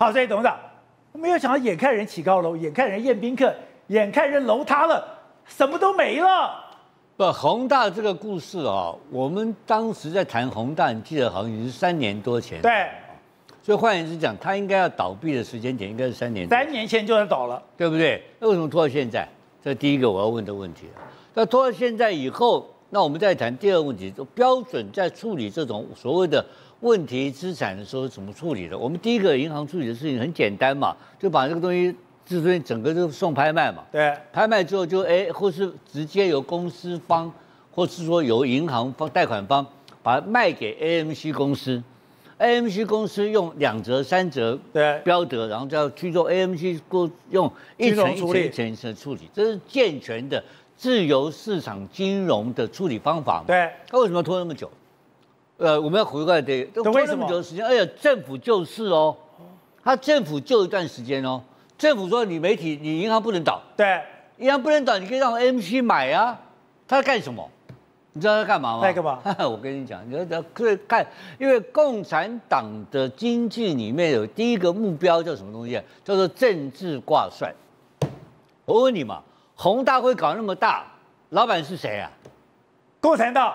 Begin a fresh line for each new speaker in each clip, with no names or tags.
好，所以董事长，没有想到眼看人起高楼，眼看人宴宾客，眼看人楼塌了，什么都没了。
不，宏大这个故事啊，我们当时在谈宏大，你记得好像已经是三年多前。
对，
所以换言之讲，它应该要倒闭的时间点应该是三年。
三年前就要倒了，
对不对？那为什么拖到现在？这第一个我要问的问题那拖到现在以后，那我们再谈第二个问题，就标准在处理这种所谓的问题资产的时候怎么处理的？我们第一个银行处理的事情很简单嘛，就把这个东西。至尊整个就送拍卖嘛，
对，
拍卖之后就哎，或是直接由公司方，或是说由银行方贷款方把它卖给 AMC 公司，AMC 公司用两折三折
对
标得，然后再去做 AMC 过用一层一层一层一层处理，这是健全的自由市场金融的处理方法嘛？
对，
他为什么要拖那么久？呃，我们要回过来对，拖那么久的时间，而且政府救市哦，他政府救一段时间哦。政府说你媒体你银行不能倒，
对，
银行不能倒，你可以让 M C 买啊。他在干什么？你知道他干嘛吗？
在干嘛？
我跟你讲，你要要可以看，因为共产党的经济里面有第一个目标叫什么东西？叫做政治挂帅。我问你嘛，宏大会搞那么大，老板是谁啊？
共产党，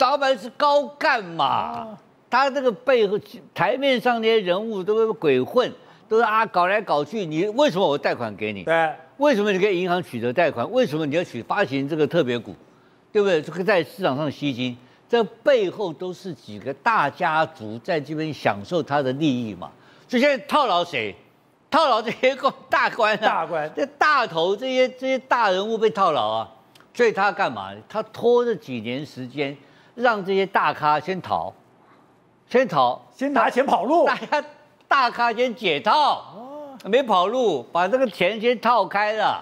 老板是高干嘛？他这个背后台面上那些人物都是鬼混。都是啊，搞来搞去，你为什么我贷款给你？
对，
为什么你跟银行取得贷款？为什么你要取发行这个特别股？对不对？这个在市场上吸金，这背后都是几个大家族在这边享受他的利益嘛。所以现在套牢谁？套牢这些大官啊，
大官，
这大头这些这些大人物被套牢啊。所以他干嘛？他拖了几年时间，让这些大咖先逃，先逃，
先拿钱跑路。
大家。大咖先解套，没跑路，把这个钱先套开了，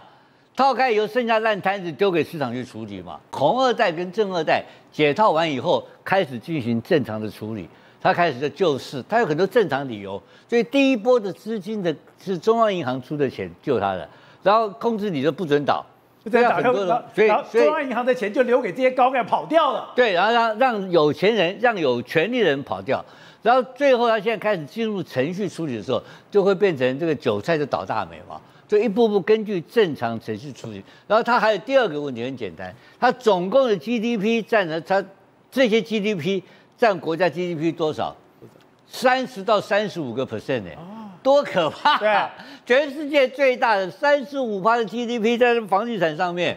套开以后剩下烂摊子丢给市场去处理嘛。红二代跟正二代解套完以后，开始进行正常的处理，他开始在救市，他有很多正常理由，所以第一波的资金的是中央银行出的钱救他的，然后控制你就不准倒，
这样很多人，所以中央银行的钱就留给这些高干跑掉了，
对，然后让让有钱人让有权利的人跑掉。然后最后，他现在开始进入程序处理的时候，就会变成这个韭菜就倒大霉嘛，就一步步根据正常程序处理。然后他还有第二个问题很简单，他总共的 GDP 占了他这些 GDP 占国家 GDP 多少？三十到三十五个 percent 呢？多可怕！
对，
全世界最大的三十五趴的 GDP 在房地产上面。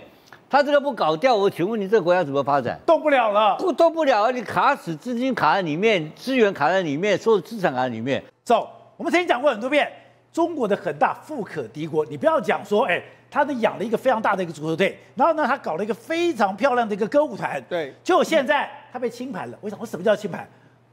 他这个不搞掉，我请问你这个国家怎么发展？
动不了了，
不动不了，你卡死，资金卡在里面，资源卡在里面，所有资产卡在里面。
走，我们曾经讲过很多遍，中国的恒大富可敌国。你不要讲说，哎，他的养了一个非常大的一个足球队，然后呢，他搞了一个非常漂亮的一个歌舞团，
对，
就现在他被清盘了。我想，我？什么叫清盘？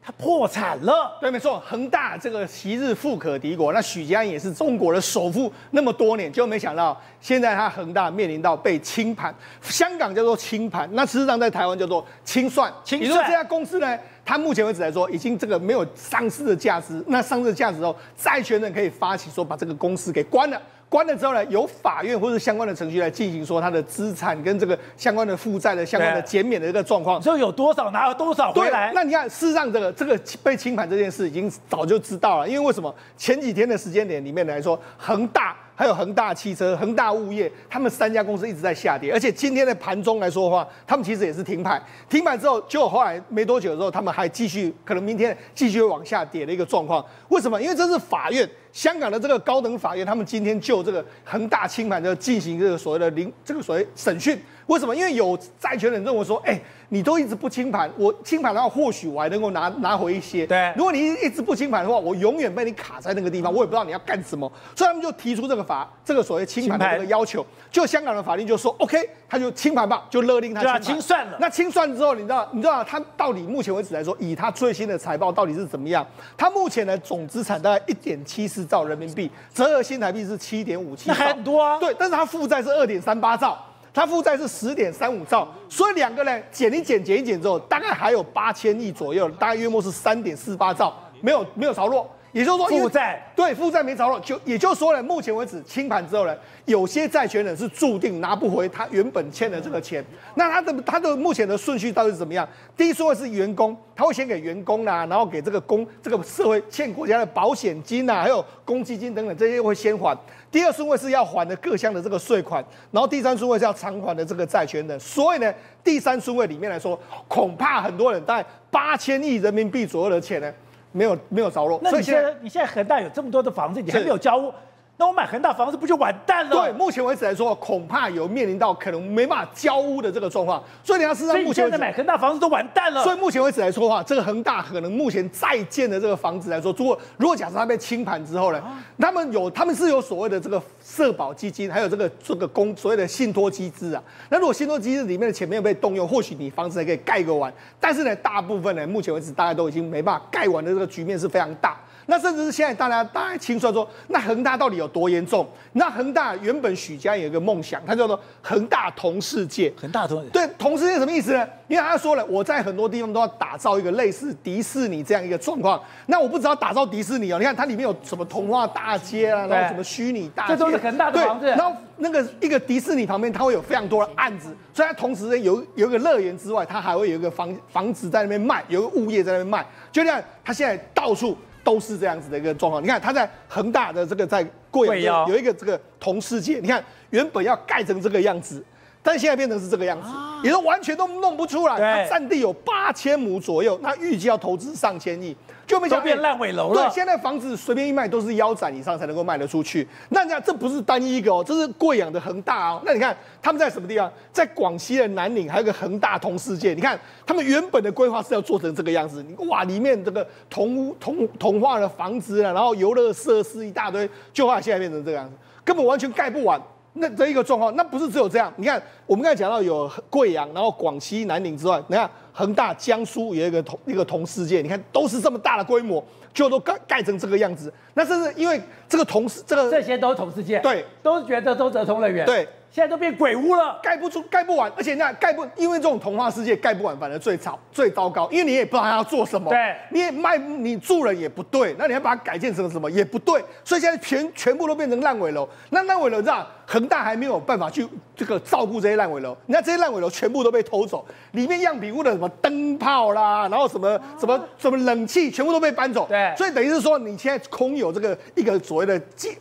他破产了，
对，没错，恒大这个昔日富可敌国，那许家印也是中国的首富那么多年，就没想到现在他恒大面临到被清盘，香港叫做清盘，那事实上在台湾叫做清算。
清
算这家公司呢，它目前为止来说已经这个没有上市的价值，那上市的价值后，债权人可以发起说把这个公司给关了。关了之后呢，由法院或者相关的程序来进行说他的资产跟这个相关的负债的相关的减免的一个状况，
就有多少拿了多少回来。
那你看，事实上这个这个被清盘这件事已经早就知道了，因为为什么前几天的时间点里面来说，恒大。还有恒大汽车、恒大物业，他们三家公司一直在下跌，而且今天的盘中来说的话，他们其实也是停牌。停牌之后，就后来没多久的时候，他们还继续，可能明天继续往下跌的一个状况。为什么？因为这是法院，香港的这个高等法院，他们今天就这个恒大清盘，就进行这个所谓的零，这个所谓审讯。为什么？因为有债权人认为说，哎，你都一直不清盘，我清盘的话，或许我还能够拿拿回一些。
对，
如果你一直不清盘的话，我永远被你卡在那个地方，我也不知道你要干什么。所以他们就提出这个法，这个所谓清盘的这个要求。就香港的法律就说，OK，他就清盘吧，就勒令他清
清算了。
那清算之后，你知道，你知道他到底目前为止来说，以他最新的财报到底是怎么样？他目前的总资产大概一点七四兆人民币，折合新台币是七点五七兆，
很多啊。
对，但是他负债是二点三八兆。它负债是十点三五兆，所以两个呢减一减减一减之后，大概还有八千亿左右，大概约莫是三点四八兆，没有没有着落。也就是说
负债
对负债没着落，就也就是说呢，目前为止清盘之后呢，有些债权人是注定拿不回他原本欠的这个钱。那他的他的目前的顺序到底是怎么样？第一顺位是员工，他会先给员工啦、然后给这个公这个社会欠国家的保险金呐、还有公积金等等这些会先还。第二顺位是要还的各项的这个税款，然后第三顺位是要偿还的这个债权人。所以呢，第三顺位里面来说，恐怕很多人大概八千亿人民币左右的钱呢，没有没有着落。
那你现在你现在恒大有这么多的房子，你还没有交屋，那我买恒大房子不就完蛋了？
对，，目前为止来说，恐怕有面临到可能没办法交屋的这个状况。所以你要事实
所以你
上目前为止
现在买恒大房子都完蛋了。
所以目前为止来说的话，这个恒大可能目前在建的这个房子来说，如果如果假设它被清盘之后呢，他们有他们是有所谓的这个社保基金，还有这个这个公所谓的信托机制啊。那如果信托机制里面的钱没有被动用，或许你房子还可以盖个完，但是呢，大部分呢，目前为止大家都已经没办法盖完的这个局面是非常大。那甚至是现在大家大家清算说，那恒大到底有多严重？那恒大原本许家有一个梦想，它叫做恒大同世界。
恒大同
对，同世界什么意思呢？因为他说了，我在很多地方都要打造一个类似迪士尼这样一个状况。那我不知道打造迪士尼哦，你看它里面有什么童话大街啊，然后什么虚拟大街，
这都是恒大的房子
然后那个一个迪士尼旁边，它会有非常多的案子，所以它同时呢有有一个乐园之外，它还会有一个房房子在那边卖，有一个物业在那边卖。就这样，它现在到处。都是这样子的一个状况。你看，他在恒大的这个在贵
贵阳
阳有一个这个同世界，你看原本要盖成这个样子，但现在变成是这个样子，也都完全都弄不出来。
对
它占地有八千亩左右，那预计要投资上千亿，就
变烂尾楼了
对，现在房子随便一卖都是腰斩以上才能够卖得出去。那你看，这不是单一一个哦，这是贵阳的恒大哦。那你看他们在什么地方？在广西的南宁还有个恒大同世界。你看他们原本的规划是要做成这个样子，哇，里面这个童屋童童话的房子啊，然后游乐设施一大堆，就后来现在变成这个样子，根本完全盖不完。那这一个状况，那不是只有这样。你看，我们刚才讲到有贵阳，然后广西南宁之外，你看恒大江苏有一个同一个同世界，你看都是这么大的规模，就都盖盖成这个样子。那这是因为这个同事这个
这些都是同世界，
对，
都是觉得都折通乐园，
对，
现在都变鬼屋了。
盖不出、盖不完，而且那盖不，因为这种童话世界盖不完，反而最糟、最糟糕，因为你也不知道他要做什么，
对。
你也卖你住人也不对，那你要把它改建成什么？也不对，所以现在全全部都变成烂尾楼。那烂尾楼，你知道恒大还没有办法去这个照顾这些烂尾楼，你看这些烂尾楼全部都被偷走，里面样品屋的什么灯泡啦，然后什么什么什么冷气，全部都被搬走，
对。
所以等于是说你现在空有这个一个所谓的机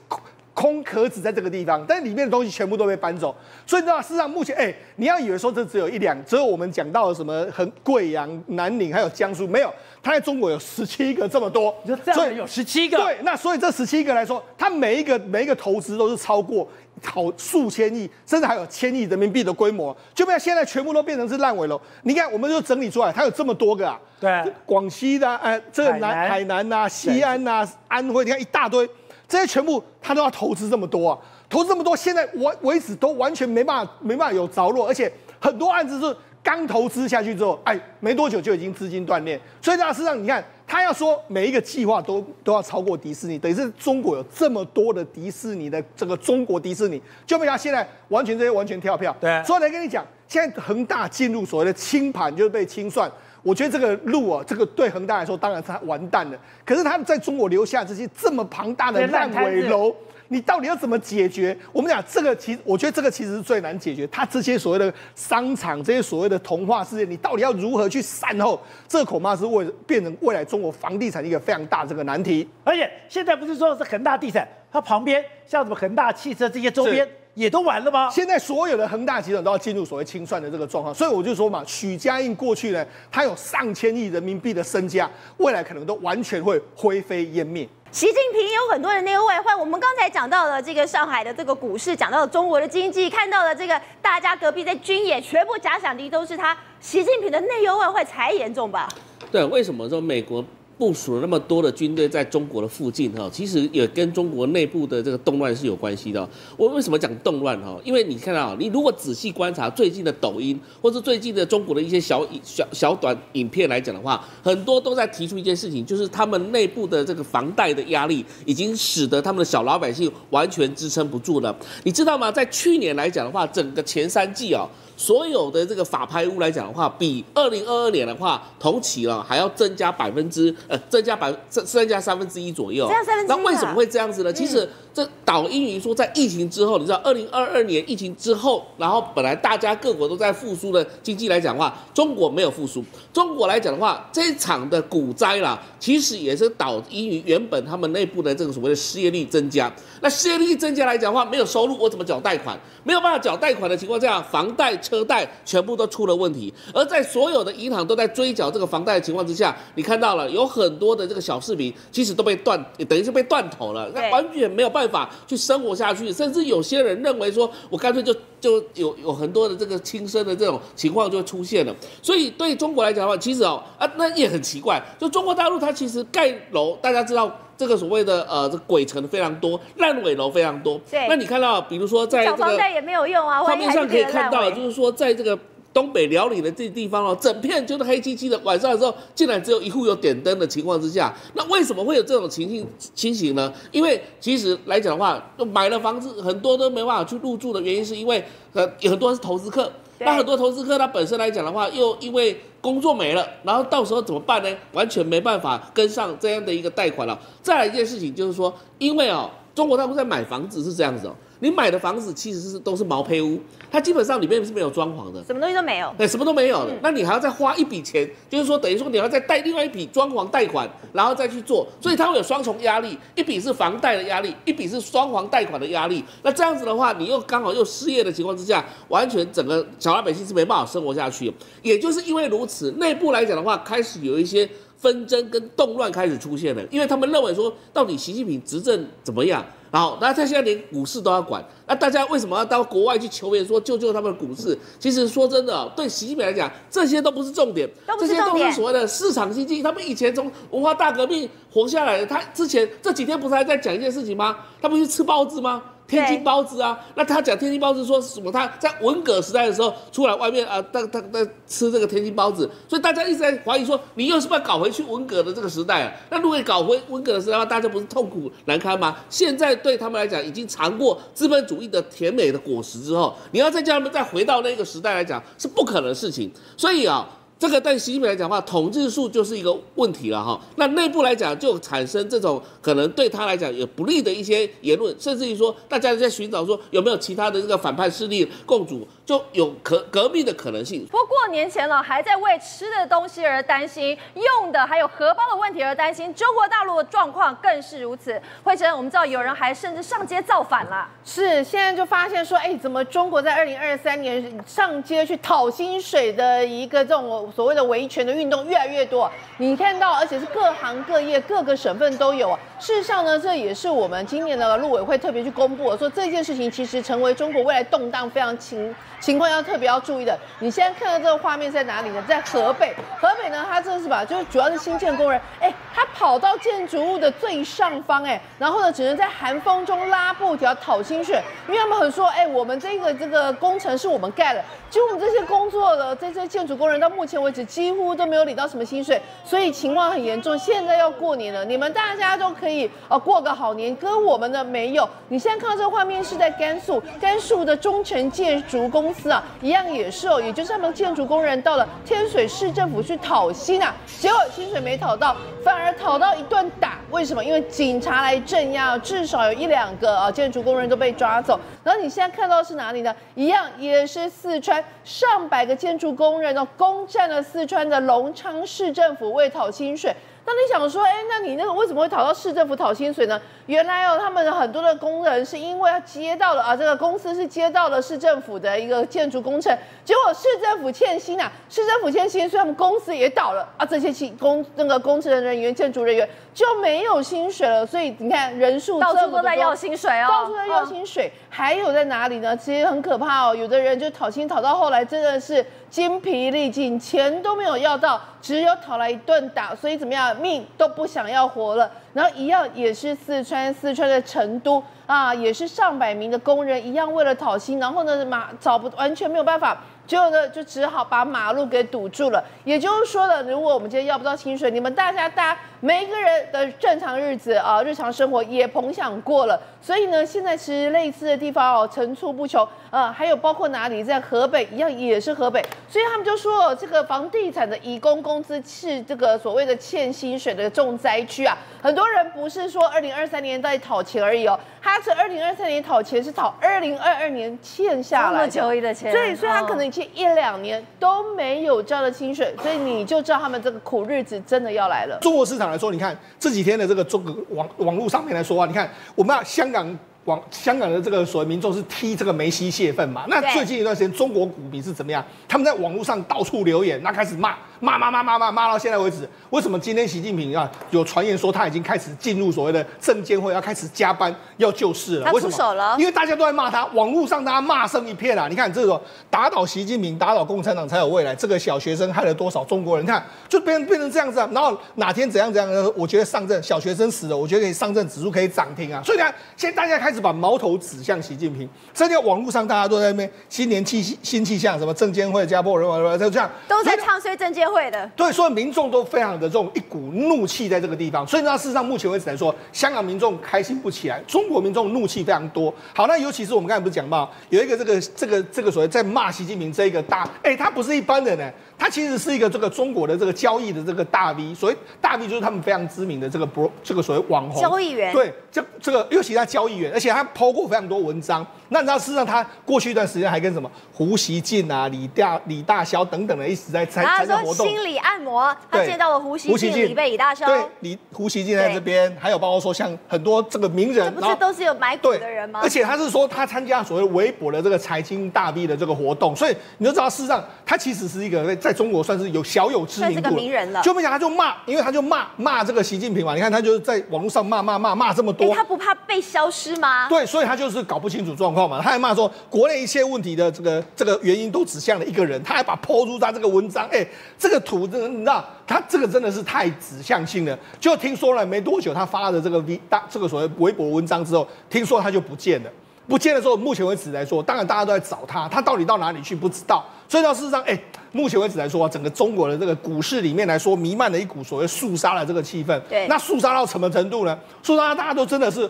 空壳子在这个地方，但里面的东西全部都被搬走，所以你知道，事实上目前，哎、你要以为说这只有一两，只有我们讲到的什么很贵阳、南宁还有江苏，没有，它在中国有十七个这么多，
你说这样有十七个，
对，那所以这十七个来说，它每一个每一个投资都是超过好数千亿，甚至还有千亿人民币的规模，就没有现在全部都变成是烂尾楼。你看，我们就整理出来，它有这么多个啊，
对。
广西的，呃，这个南
海南。
呐、西安呐、安徽，你看一大堆，这些全部他都要投资这么多啊，投资这么多，现在完为止都完全没办法没办法有着落，而且很多案子是刚投资下去之后，哎，没多久就已经资金断裂，所以大事实上你看，他要说每一个计划都都要超过迪士尼，等于是中国有这么多的迪士尼的这个中国迪士尼，就被他现在完全这些完全跳票，
对。
所以来跟你讲，现在恒大进入所谓的清盘，就是被清算。我觉得这个路啊，这个对恒大来说当然是他完蛋了。可是他在中国留下这些这么庞大的
烂
尾楼，你到底要怎么解决？我们讲这个，其实我觉得这个其实是最难解决。它这些所谓的商场，这些所谓的童话世界，你到底要如何去善后？这恐怕是为变成未来中国房地产一个非常大的这个难题。
而且现在不是说是恒大地产，它旁边像什么恒大汽车这些周边
是
也都完了吗？
现在所有的恒大集团都要进入所谓清算的这个状况，所以我就说嘛，许家印过去呢，他有上千亿人民币的身家，未来可能都完全会灰飞烟灭。
习近平有很多的内忧外患。我们刚才讲到了这个上海的这个股市，讲到了中国的经济，看到了这个大家隔壁在军演，全部假想敌都是他。习近平的内忧外患才严重吧？
对，为什么说美国部署了那么多的军队在中国的附近哈？其实也跟中国内部的这个动乱是有关系的。我为什么讲动乱哈？因为你看到，你如果仔细观察最近的抖音，或是最近的中国的一些小小小短影片来讲的话，很多都在提出一件事情，就是他们内部的这个房贷的压力，已经使得他们的小老百姓完全支撑不住了。你知道吗？在去年来讲的话，整个前三季哦。所有的这个法拍屋来讲的话，比二零二二年的话同期了还要增加百分之呃增加百增增加三分之一左右。
增加三分之一啊
那为什么会这样子呢？其实这导因于说，在疫情之后，你知道，二零二二年疫情之后，然后本来大家各国都在复苏的经济来讲的话，中国没有复苏。中国来讲的话，这一场的股灾啦，其实也是导因于原本他们内部的这个所谓的失业率增加。那失业率增加来讲的话，没有收入，我怎么缴贷款？没有办法缴贷款的情况下，房贷、车贷全部都出了问题。而在所有的银行都在追缴这个房贷的情况之下，你看到了有很多的这个小市民，其实都被断，等于是被断头了，那完全没有办法去生活下去。甚至有些人认为说，我干脆就就有有很多的这个轻生的这种情况就会出现了。所以对中国来讲的话，其实哦啊，那也很奇怪，就中国大陆它其实盖楼，大家知道。这个所谓的呃，这鬼城非常多，烂尾楼非常多。
对
那你看到，比如说在这个
缴房贷也没有用啊，
画面上可以看到，就是说在这个东北辽宁的这地方哦，整片就是黑漆漆的，晚上的时候竟然只有一户有点灯的情况之下，那为什么会有这种情形情形呢？因为其实来讲的话，买了房子很多都没办法去入住的原因，是因为呃有很多是投资客。那很多投资客他本身来讲的话，又因为工作没了，然后到时候怎么办呢？完全没办法跟上这样的一个贷款了。再来一件事情就是说，因为哦，中国大陆在买房子是这样子哦，你买的房子其实是都是毛坯屋，它基本上里面是没有装潢的。
什么东西都没有。
对，什么都没有
嗯
的，那你还要再花一笔钱，就是说等于说你要再贷另外一笔装潢贷款，然后再去做，所以它会有双重压力，一笔是房贷的压力，一笔是双潢贷款的压力。那这样子的话，你又刚好又失业的情况之下，完全整个小老百姓是没办法生活下去。也就是因为如此，内部来讲的话，开始有一些纷争跟动乱开始出现了，因为他们认为说，到底习近平执政怎么样？然后，那他现在连股市都要管，那大家为什么要到国外去求援，说救救他们的股市？其实说真的哦，对习近平来讲，这些都不是重点，这些都是所谓的市场经济。他们以前从文化大革命活下来的，他之前这几天不是还在讲一件事情吗？他不是吃包子吗？天津包子啊，那他讲天津包子说什么？他在文革时代的时候出来外面啊，他他他吃这个天津包子，所以大家一直在怀疑说，你又是不是要搞回去文革的这个时代啊？那如果你搞回文革的时代大家不是痛苦难堪吗？现在对他们来讲，已经尝过资本主义的甜美的果实之后，你要再叫他们再回到那个时代来讲，是不可能的事情。所以啊。这个对习近平来讲的话，统治数就是一个问题了哈。那内部来讲，就产生这种可能对他来讲也不利的一些言论，甚至于说，大家在寻找说有没有其他的这个反叛势力共主，就有可革命的可能性。
不过过年前了，还在为吃的东西而担心，用的还有荷包的问题而担心。中国大陆的状况更是如此。慧珍，我们知道有人还甚至上街造反了。
是，现在就发现说，哎，怎么中国在二零二三年上街去讨薪水的一个这种所谓的维权的运动越来越多？你看到，而且是各行各业、各个省份都有啊。事实上呢，这也是我们今年的陆委会特别去公布的，说这件事情其实成为中国未来动荡非常情情况要特别要注意的。你现在看到这个画面在哪里呢？在河北，河北呢，它这是吧，就是主要是新建工人，哎，他跑到建筑物的最上方，哎，然后呢，只能在寒风中拉布条讨薪水，因为他们很说，哎，我们这个这个工程是我们盖的，就我们这些工作的这些建筑工人到目前为止几乎都没有领到什么薪水，所以情况很严重。现在要过年了，你们大家都可以呃过个好年，跟我们的没有。你现在看到这个画面是在甘肃，甘肃的中城建筑公司啊，一样也是哦，也就是他们建筑工人到了天水市政府去讨薪啊，结果薪水没讨到，反而讨到一顿打。为什么？因为警察来镇压，至少有一两个啊建筑工人都被抓走。然后你现在看到是哪里呢？一样也是四川上百个建筑工人哦，攻占了四川的隆昌市政府为讨薪水。那你想说，哎，那你那个为什么会讨到市政府讨薪水呢？原来哦，他们的很多的工人是因为接到了啊，这个公司是接到了市政府的一个建筑工程，结果市政府欠薪啊，市政府欠薪，所以他们公司也倒了啊，这些薪工那个工程人员、建筑人员就没有薪水了。所以你看人数
到处都在要薪水哦，
到处在要
嗯
薪水，还有在哪里呢？其实很可怕哦。有的人就讨薪讨到后来真的是精疲力尽，钱都没有要到，只有讨来一顿打，所以怎么样，命都不想要活了。然后一样也是四川，四川的成都啊，也是上百名的工人一样为了讨薪，然后呢马找不完全没有办法结果呢就只好把马路给堵住了。也就是说呢，如果我们今天要不到薪水，你们大家大家每一个人的正常日子啊，日常生活也甭想过了。所以呢，现在其实类似的地方哦层出不穷，呃，还有包括哪里在河北一样也是河北，所以他们就说这个房地产的以工工资是这个所谓的欠薪水的重灾区啊。很多人不是说二零二三年在讨钱而已哦，他是二零二三年讨钱是讨二零二二年欠下来
这么久的钱，
对，所以他可
嗯
能前一两年都没有这样的薪水，所以你就知道他们这个苦日子真的要来了。
中国市场来说，你看这几天的这个中国网网络上面来说啊，你看我们啊香港网香港的这个所谓民众是踢这个梅西泄愤嘛？那最近一段时间中国股民是怎么样？他们在网络上到处留言，那开始骂骂骂骂骂骂骂到现在为止。为什么今天习近平啊有传言说他已经开始进入所谓的证监会，要开始加班要救市了？
他
为什么？
出手了
因为大家都在骂他，网络上大家骂声一片啊！你看这种打倒习近平、打倒共产党才有未来，这个小学生害了多少中国人？看就变变成这样子啊！然后哪天怎样怎样呢？我觉得上证小学生死了，我觉得可以上证指数可以涨停啊！所以你看，现在大家开始把矛头指向习近平，这叫网络上大家都在那边新年气新气象，什么证监会、家破人亡，就这样
都在唱衰证监会的。
对，所以民众都非常的这种一股怒气在这个地方，所以呢，事实上目前为止来说，香港民众开心不起来，中国民众怒气非常多。好，那尤其是我们刚才不是讲到有一个这个这个这个所谓在骂习近平这一个大，哎，他不是一般人呢，他其实是一个这个中国的这个交易的这个大 V，所以大 V 就是他们非常知名的这个 bro 这个所谓网红
交易员
对，这这个尤其他交易员，而且他抛过非常多文章。那你知道，事实上他过去一段时间还跟什么胡锡进啊、李大李大霄等等的一直在参参加活动。
他说心理按摩，他见到了胡锡进、李贝、李大霄，
对，李胡锡进在这边，还有包括说像很多这个名人，
这不是都是有买股的人吗？
而且他是说他参加所谓微博的这个财经大 V 的这个活动，所以你就知道，事实上他其实是一个在在中国算是有小有知名度
名人了
就没想他就骂，因为他就骂骂这个习近平嘛，你看他就是在网络上骂骂骂骂这么
哎，
多。
他不怕被消失吗？
对，所以他就是搞不清楚状况嘛。他还骂说，国内一切问题的这个这个原因都指向了一个人，他还把抛出他这个文章，哎，这个图真的你知道，他这个真的是太指向性了。就听说了没多久，他发的这个 V 大这个所谓微博文章之后，听说他就不见了。不见的时候，目前为止来说，当然大家都在找他，他到底到哪里去不知道。所以到事实上，哎，目前为止来说，啊整个中国的这个股市里面来说，弥漫了一股所谓肃杀的这个气氛。
对
那肃杀到什么程度呢？肃杀大家都真的是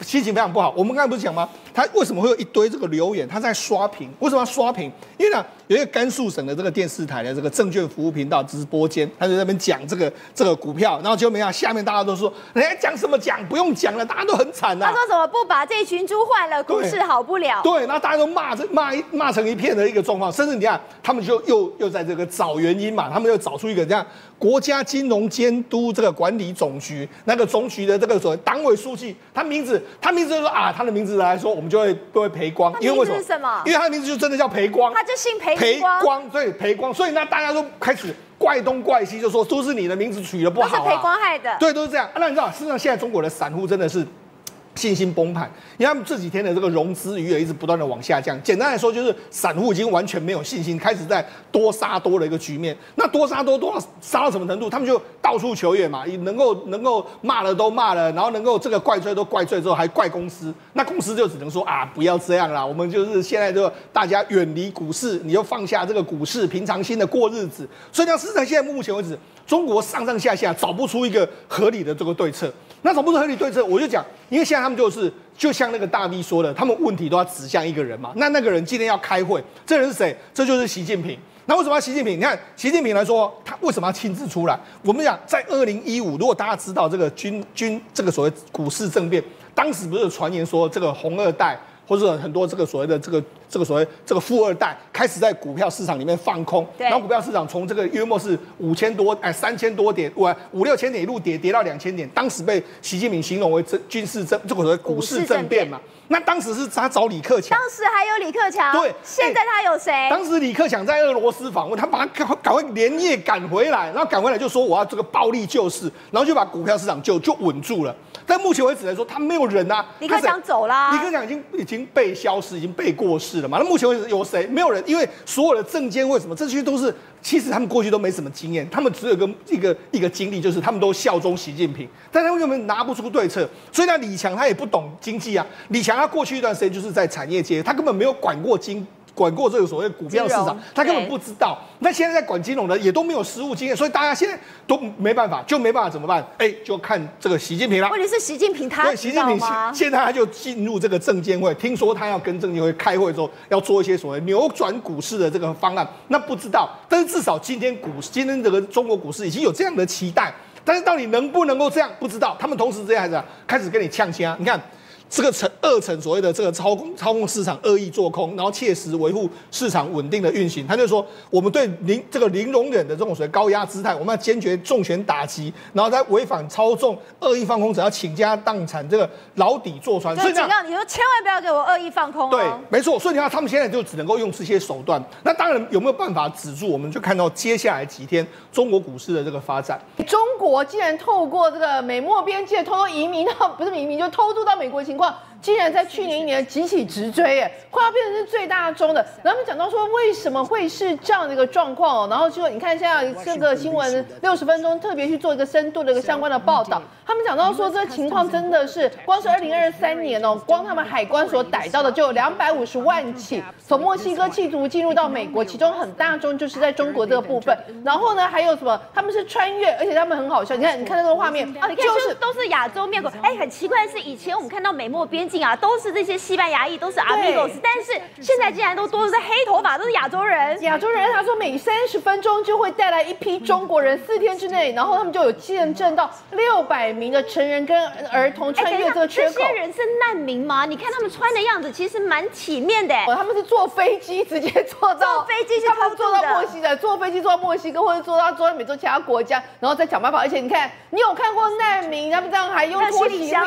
心情非常不好。我们刚才不是讲吗？他为什么会有一堆这个留言？他在刷屏，为什么要刷屏？因为呢，有一个甘肃省的这个电视台的这个证券服务频道直播间，他就在那边讲这个这个股票，然后结果没想下面大家都说，人家讲什么讲，不用讲了，大家都很惨呐、
他说怎么不把这群猪换了，股市好不了？
对，然后大家都骂这骂一骂成一片的一个状况，甚至你看，他们就又又在这个找原因嘛，他们又找出一个这样国家金融监督这个管理总局那个总局的这个所谓党委书记，他名字他名字就说啊，他的名字来说，我们就会都会赔光，因为为什么？因为他的名字就真的叫赔光，
他就姓裴
赔
光，
光，对赔光，所以那大家都开始怪东怪西，就说都是你的名字取的不好、啊，
都是裴光害的。
对，都是这样。啊那你知道，事实上现在中国的散户真的是。信心崩盘，因为他们这几天的这个融资余额一直不断的往下降。简单来说，就是散户已经完全没有信心，开始在多杀多的一个局面。那多杀多多杀到什么程度？他们就到处求援嘛，能够能够骂了都骂了，然后能够这个怪罪都怪罪之后，还怪公司。那公司就只能说啊，不要这样啦，我们就是现在就大家远离股市，你就放下这个股市，平常心的过日子。所以呢，市场现在目前为止，中国上上下下找不出一个合理的这个对策。那总不出合理对策，我就讲，因为现在他们就是就像那个大 V 说的，他们问题都要指向一个人嘛。那那个人今天要开会，这人是谁？这就是习近平。那为什么要习近平？你看习近平来说，他为什么要亲自出来？我们讲在二零一五，如果大家知道这个军军这个所谓股市政变，当时不是有传言说这个红二代。或者很多这个所谓的这个这个所谓这个富二代开始在股票市场里面放空，然后股票市场从这个约莫是五千多哎三千多点，五五六千点一路跌跌到两千点，当时被习近平形容为政军事政这个所谓股市政变嘛。那当时是他找李克强，
当时还有李克强，
对
现在他有谁？
当时李克强在俄罗斯访问，他把他赶赶快连夜赶回来，然后赶回来就说我要这个暴力救市，然后就把股票市场就就稳住了。但目前为止来说，他没有人啊，
李克强走啦
李克强已经已经被消失，已经被过世了嘛。那目前为止有谁？没有人，因为所有的证监为什么这些都是，其实他们过去都没什么经验，他们只有一个一个一个经历，就是他们都效忠习近平，但他们根本拿不出对策。所以呢，李强他也不懂经济啊。李强他过去一段时间就是在产业界，他根本没有管过经。管过这个所谓股票市场，他根本不知道。那现在在管金融的也都没有实务经验，所以大家现在都没办法，就没办法怎么办？哎，就看这个习近平了。
问题是习近平他
对，习近平现？现在他就进入这个证监会，听说他要跟证监会开会之后，要做一些所谓扭转股市的这个方案。那不知道，但是至少今天股今天这个中国股市已经有这样的期待，但是到底能不能够这样，不知道。他们同时这样子开始跟你呛枪，你看。这个成二层所谓的这个操控操控市场恶意做空，然后切实维护市场稳定的运行。他就说，我们对零这个零容忍的这种所谓高压姿态，我们要坚决重拳打击，然后在违反操纵、恶意放空者要倾家荡产，这个牢底坐穿。所以
警告你说，千万不要给我恶意放空哦。
对，没错。所以你看，他们现在就只能够用这些手段。那当然有没有办法止住？我们就看到接下来几天中国股市的这个发展。
中国竟然透过这个美墨边界偷偷移民到，不是移民，就偷渡到美国的情况，竟然在去年一年急起直追，哎，快要变成是最大宗的。然后他们讲到说，为什么会是这样的一个状况哦？然后就你看现在这个新闻六十分钟特别去做一个深度的一个相关的报道，他们讲到说，这个情况真的是光是二零二三年哦，光他们海关所逮到的就有两百五十万起，从墨西哥企图进入到美国，其中很大宗就是在中国这个部分。然后呢，还有什么？他们是穿越，而且他们很好笑，你看，你看那个画面，
啊，你看，就是都是亚洲面孔。哎，很奇怪的是，以前我们看到美墨边境啊，都是这些西班牙裔，都是 amigos，但是现在竟然都多是黑头发，都是亚洲人。
亚洲人他说每三十分钟就会带来一批中国人，四天之内，然后他们就有见证到六百名的成人跟儿童穿越这个缺口
这些。人是难民吗？你看他们穿的样子，其实蛮体面的。
哦，他们是坐飞机直接坐到
坐飞机
他们坐到墨西哥，坐飞机坐到墨西哥，或者坐到坐到美洲其他国家，然后再想办法。而且你看，你有看过难民，他们这样还用拖行李
箱。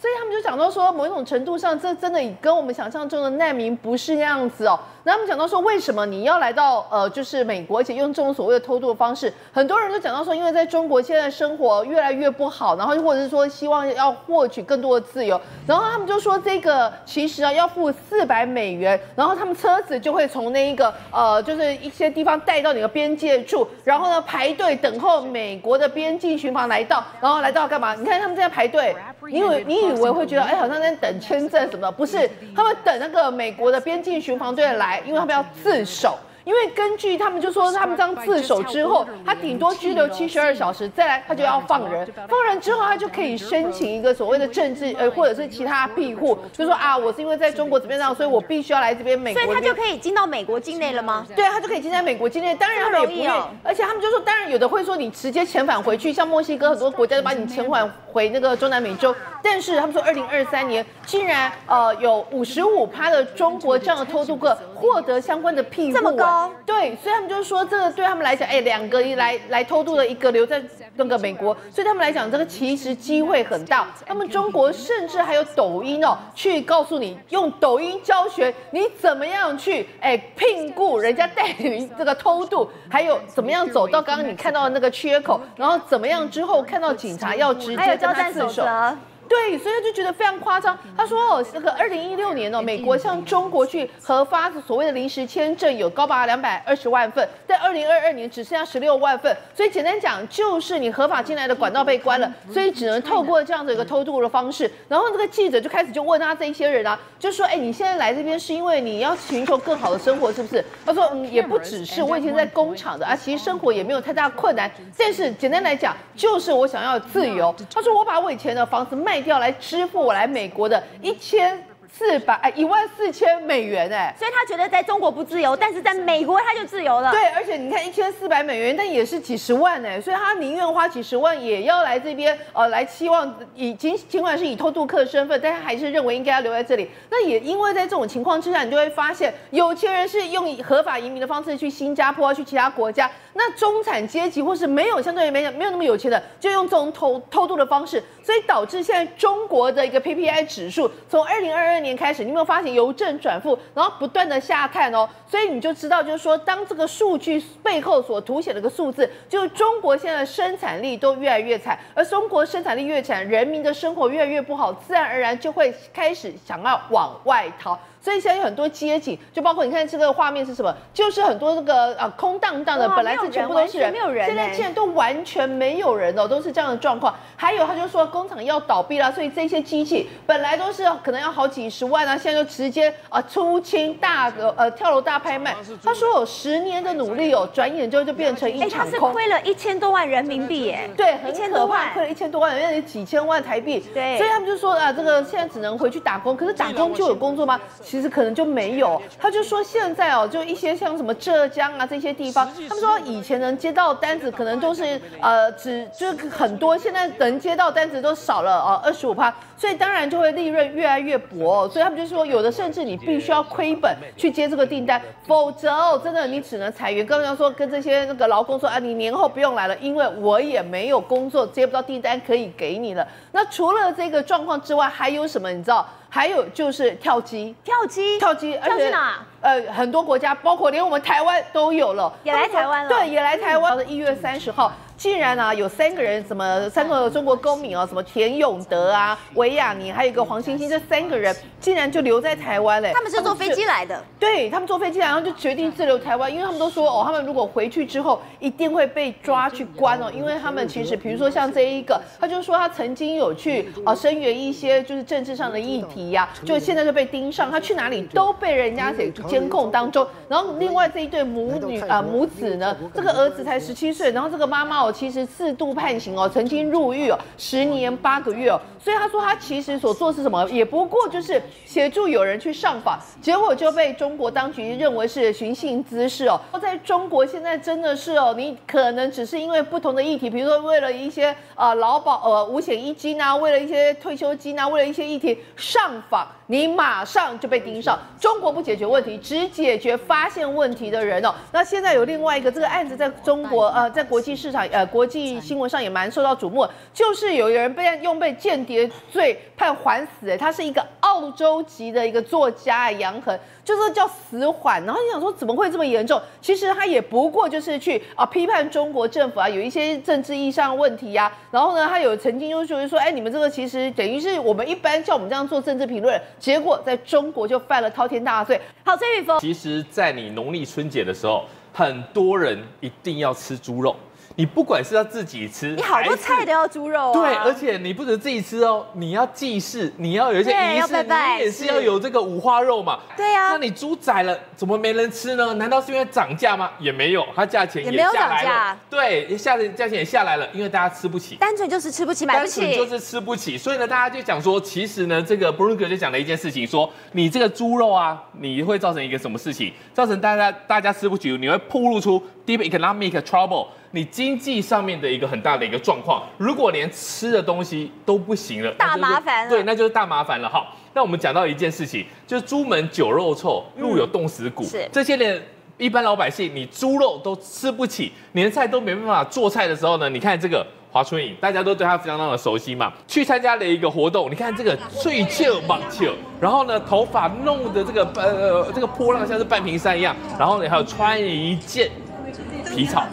所以他们就讲到说，某一种程度上，这真的跟我们想象中的难民不是那样子哦。然后他们讲到说，为什么你要来到呃，就是美国，而且用这种所谓的偷渡的方式，很多人都讲到说，因为在中国现在生活越来越不好，然后或者是说希望要获取更多的自由，然后他们就说这个其实啊要付四百美元，然后他们车子就会从那一个呃，就是一些地方带到你的边界处，然后呢排队等候美国的边境巡防来到，然后来到干嘛？你看他们在排队，你以为你我也会觉得哎好像在等签证什么的，不是，他们等那个美国的边境巡防队来，因为他们要自首。因为根据他们就说，他们这样自首之后，他顶多拘留七十二小时，再来他就要放人。放人之后，他就可以申请一个所谓的政治呃或者是其他庇护，就说啊，我是因为在中国怎么样，所以我必须要来这边美国。
所以他就可以进到美国境内了吗？
对啊，他就可以进在美国境内。当然他们也不愿意
这么容易哦，
而且他们就说，当然有的会说你直接遣返回去，像墨西哥很多国家就把你遣返回那个中南美洲。但是他们说，二零二三年竟然呃有五十五趴的中国这样的偷渡客获得相关的庇护，
这么高？
对，所以他们就说这个对他们来讲，哎，两个一来来偷渡的一个留在那个美国，所以他们来讲这个其实机会很大。他们中国甚至还有抖音哦，去告诉你用抖音教学你怎么样去哎聘雇人家带你这个偷渡，还有怎么样走到刚刚你看到的那个缺口，然后怎么样之后看到警察要直接跟他自首。
则。
对，所以他就觉得非常夸张。他说哦，这个二零一六年哦，美国向中国去核发所谓的临时签证有高达两百二十万份，在二零二二年只剩下十六万份。所以简单讲，就是你合法进来的管道被关了，所以只能透过这样的一个偷渡的方式。然后这个记者就开始就问他这一些人啊，就说，哎，你现在来这边是因为你要寻求更好的生活，是不是？他说，嗯，也不只是，我以前在工厂的啊，其实生活也没有太大困难，但是简单来讲，就是我想要自由。他说，我把我以前的房子卖掉来支付我来美国的一千四百哎一万四千美元哎。
所以他觉得在中国不自由，但是在美国他就自由了。
对，而且你看一千四百美元，但也是几十万哎，所以他宁愿花几十万也要来这边，呃，来期望以尽尽管是以偷渡客身份，但他还是认为应该要留在这里。那也因为在这种情况之下，你就会发现有钱人是用以合法移民的方式去新加坡、去其他国家，那中产阶级或是没有相对于没有没有那么有钱的，就用这种偷偷渡的方式，所以导致现在中国的一个 PPI 指数从二零二二年开始，你有没有发现由正转负，然后不断的下探哦？所以你就知道，就是说，当这个数据背后所凸显的个数字，就是中国现在生产力都越来越惨，而中国生产力越惨，人民的生活越来越不好，自然而然就会开始想要往外逃。所以现在有很多街景，就包括你看这个画面是什么，就是很多这个啊空荡荡的，本来是全部都是人，
完全没有人
现在
哎
竟然都完全没有人哦，都是这样的状况。还有他就说工厂要倒闭了，所以这些机器本来都是可能要好几十万啊，现在就直接啊出清大的呃跳楼大拍卖。他说有十年的努力哦，转眼之后就变成一
哎，他是
场空。
亏了一千多万人民币耶，
对，很
一千
可怕，
多万
亏了一千多万，人家几千万台币。
对
所以他们就说啊，这个现在只能回去打工，可是打工就有工作吗？其实可能就没有。他就说现在哦，就一些像什么浙江啊这些地方，他们说以前能接到单子可能都是呃只就是很多，现在能接到单子都少了哦二十五趴，所以当然就会利润越来越薄、哦。所以他们就说有的甚至你必须要亏本去接这个订单，否则哦真的你只能裁员。刚刚说跟这些那个劳工说啊，你年后不用来了，因为我也没有工作，接不到订单可以给你了。那除了这个状况之外，还有什么？你知道？还有就是跳机，
跳机，
跳机，而且
跳去哪？
呃，很多国家，包括连我们台湾都有了，
也来台湾了
对，也来台湾的一月三十号，竟然啊有三个人，什么三个中国公民哦，什么田永德啊、维亚尼，还有一个黄欣欣，这三个人竟然就留在台湾嘞。
他们是坐飞机来的，
对他们坐飞机来，然后就决定滞留台湾，因为他们都说哦，他们如果回去之后一定会被抓去关哦，因为他们其实比如说像这一个，他就说他曾经有去啊声援一些就是政治上的议题呀、就现在就被盯上，他去哪里都被人家给监控当中。然后另外这一对母女啊、母子呢，这个儿子才十七岁，然后这个妈妈其实四度判刑哦，曾经入狱哦十年八个月哦，所以他说他其实所做是什么，也不过就是协助有人去上访，结果就被中国当局认为是寻衅滋事哦。在中国现在真的是哦，你可能只是因为不同的议题，比如说为了一些呃劳保呃五险一金啊，为了一些退休金啊，为了一些议题上访，你马上就被盯上。中国不解决问题，只解决发现问题的人哦。那现在有另外一个这个案子在中国呃，在国际市场呃国际新闻上也蛮受到瞩目，就是有人被用被间谍罪判缓死，哎，他是一个澳洲籍的一个作家杨恒，就是叫死缓。然后你想说怎么会这么严重？其实他也不过就是去啊批判中国政府啊有一些政治意义上的问题呀、然后呢，他有曾经就是说，哎，你们这个其实等于是我们一般像我们这样做政治评论，结果在中国就犯了滔天大罪。
好，崔宇峰，
其实，在你农历春节的时候，很多人一定要吃猪肉。你不管是要自己吃，
你好多菜都要猪肉啊，
对，而且你不止自己吃哦，你要祭祀，你要有一些仪式，
拜拜
你也是
是
要有这个五花肉嘛。
对啊
那你猪宰了，怎么没人吃呢？难道是因为涨价吗？也没有，它价钱
也没有
下来
涨价
了。对，下的价钱也下来了，因为大家吃不起。
单纯就是吃不起，买不
单纯
起，
就是吃不起，所以呢，大家就讲说，其实呢，这个 Bloomberg 就讲了一件事情，说你这个猪肉啊，你会造成一个什么事情？造成大家大家吃不起，你会暴露出 deep economic trouble，你经济上面的一个很大的一个状况。如果连吃的东西都不行了，
大麻烦了
对，那就是大麻烦了。哈，那我们讲到一件事情，就是朱门酒肉臭，路有冻死骨，
是
这些年。一般老百姓，你猪肉都吃不起，连菜都没办法做菜的时候呢，你看这个华春莹，大家都对他相当的熟悉嘛。去参加了一个活动，你看这个翠秀棒球，然后呢头发弄得这个呃这个波浪像是半屏山一样，然后呢还有穿一件皮草。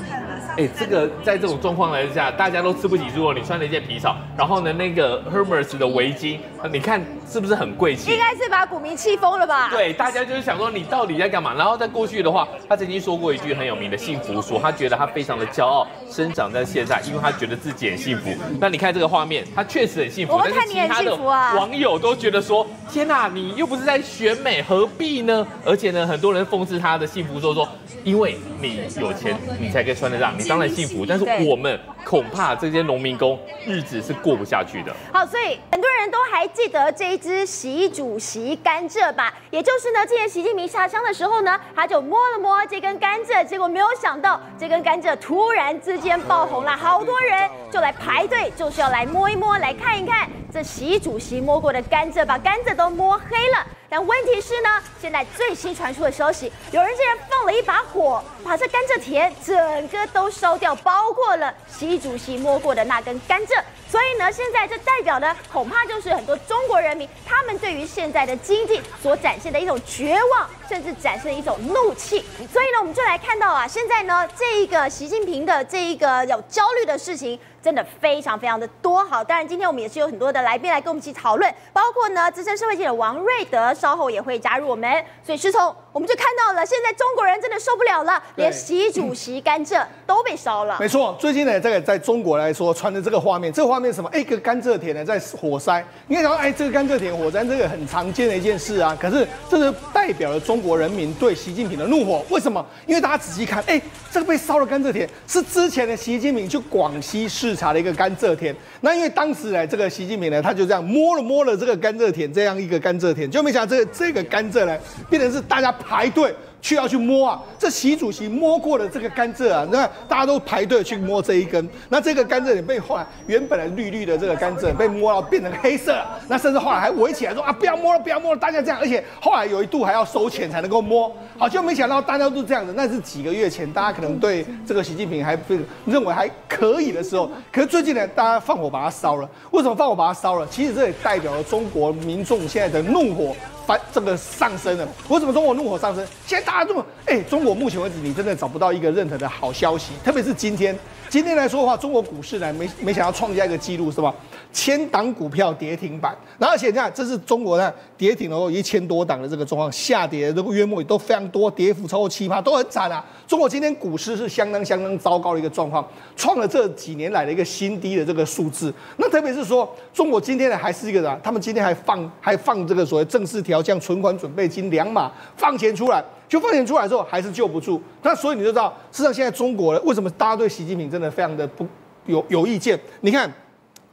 哎，这个在这种状况来下，大家都吃不起猪肉，你穿了一件皮草，然后呢那个 Hermes 的围巾，你看是不是很贵气？
应该是把股民气疯了吧？
对，大家就是想说你到底在干嘛？然后在过去的话，他曾经说过一句很有名的幸福说，他觉得他非常的骄傲，生长在现在，因为他觉得自己很幸福。那你看这个画面，他确实很幸福，
我们看你很幸福啊
网友都觉得说，天哪、你又不是在选美，何必呢？而且呢，很多人讽刺他的幸福说说，因为你有钱，你才可以穿得上，你当然幸福，但是我们恐怕这些农民工日子是过不下去的。
好，所以很多人都还记得这一支习主席甘蔗吧？也就是呢，之前习近平下乡的时候呢，他就摸了摸这根甘蔗，结果没有想到这根甘蔗突然之间爆红了，好多人就来排队，就是要来摸一摸，来看一看这习主席摸过的甘蔗，把甘蔗都摸黑了。但问题是呢，现在最新传出的消息，有人竟然放了一把火，把这甘蔗田整个都烧掉，包括了习主席摸过的那根甘蔗。所以呢，现在这代表的恐怕就是很多中国人民他们对于现在的经济所展现的一种绝望，甚至展现的一种怒气。所以呢，我们就来看到啊，现在呢，这一个习近平的这一个有焦虑的事情。真的非常非常的多。好，当然今天我们也是有很多的来宾来跟我们一起讨论，包括呢资深社会记者王瑞德，稍后也会加入我们。所以师聪，我们就看到了，现在中国人真的受不了了，连习主席甘蔗都被烧了。
没错，最近呢，这个在中国来说传的这个画面，这个画面什么？哎，一个甘蔗田呢在火灾。你看，哎，这个甘蔗田火灾，这个很常见的一件事啊。可是这是代表了中国人民对习近平的怒火。为什么？因为大家仔细看，哎，这个被烧的甘蔗田是之前的习近平去广西视查了一个甘蔗田。那因为当时呢，这个习近平呢，他就这样摸了摸了这个甘蔗田，这样一个甘蔗田，就没想到这个这个甘蔗呢，变成是大家排队。去要去摸啊！这习主席摸过的这个甘蔗啊，那大家都排队去摸这一根。那这个甘蔗也被后来原本的绿绿的这个甘蔗被摸到变成黑色。那甚至后来还围起来说啊，不要摸了，不要摸了，大家这样。而且后来有一度还要收钱才能够摸。好，就没想到大家都这样子。那是几个月前，大家可能对这个习近平还被认为还可以的时候。可是最近呢，大家放火把它烧了。为什么放火把它烧了？其实这也代表了中国民众现在的怒火。反这个上升了，为什么中国怒火上升？现在大家这么哎，中国目前为止你真的找不到一个任何的好消息，特别是今天，今天来说的话，中国股市呢没没想要创下一个记录是吧？千档股票跌停板，然后而且你看，这是中国呢跌停了一千多档的这个状况，下跌的这个约莫都非常多，跌幅超过七八，都很惨啊。中国今天股市是相当相当糟糕的一个状况，创了这几年来的一个新低的这个数字。那特别是说，中国今天呢还是一个啥？他们今天还放还放这个所谓正式调降存款准备金两码放钱出来，就放钱出来之后还是救不住。那所以你就知道，事实上现在中国为什么大家对习近平真的非常的不有有意见？你看。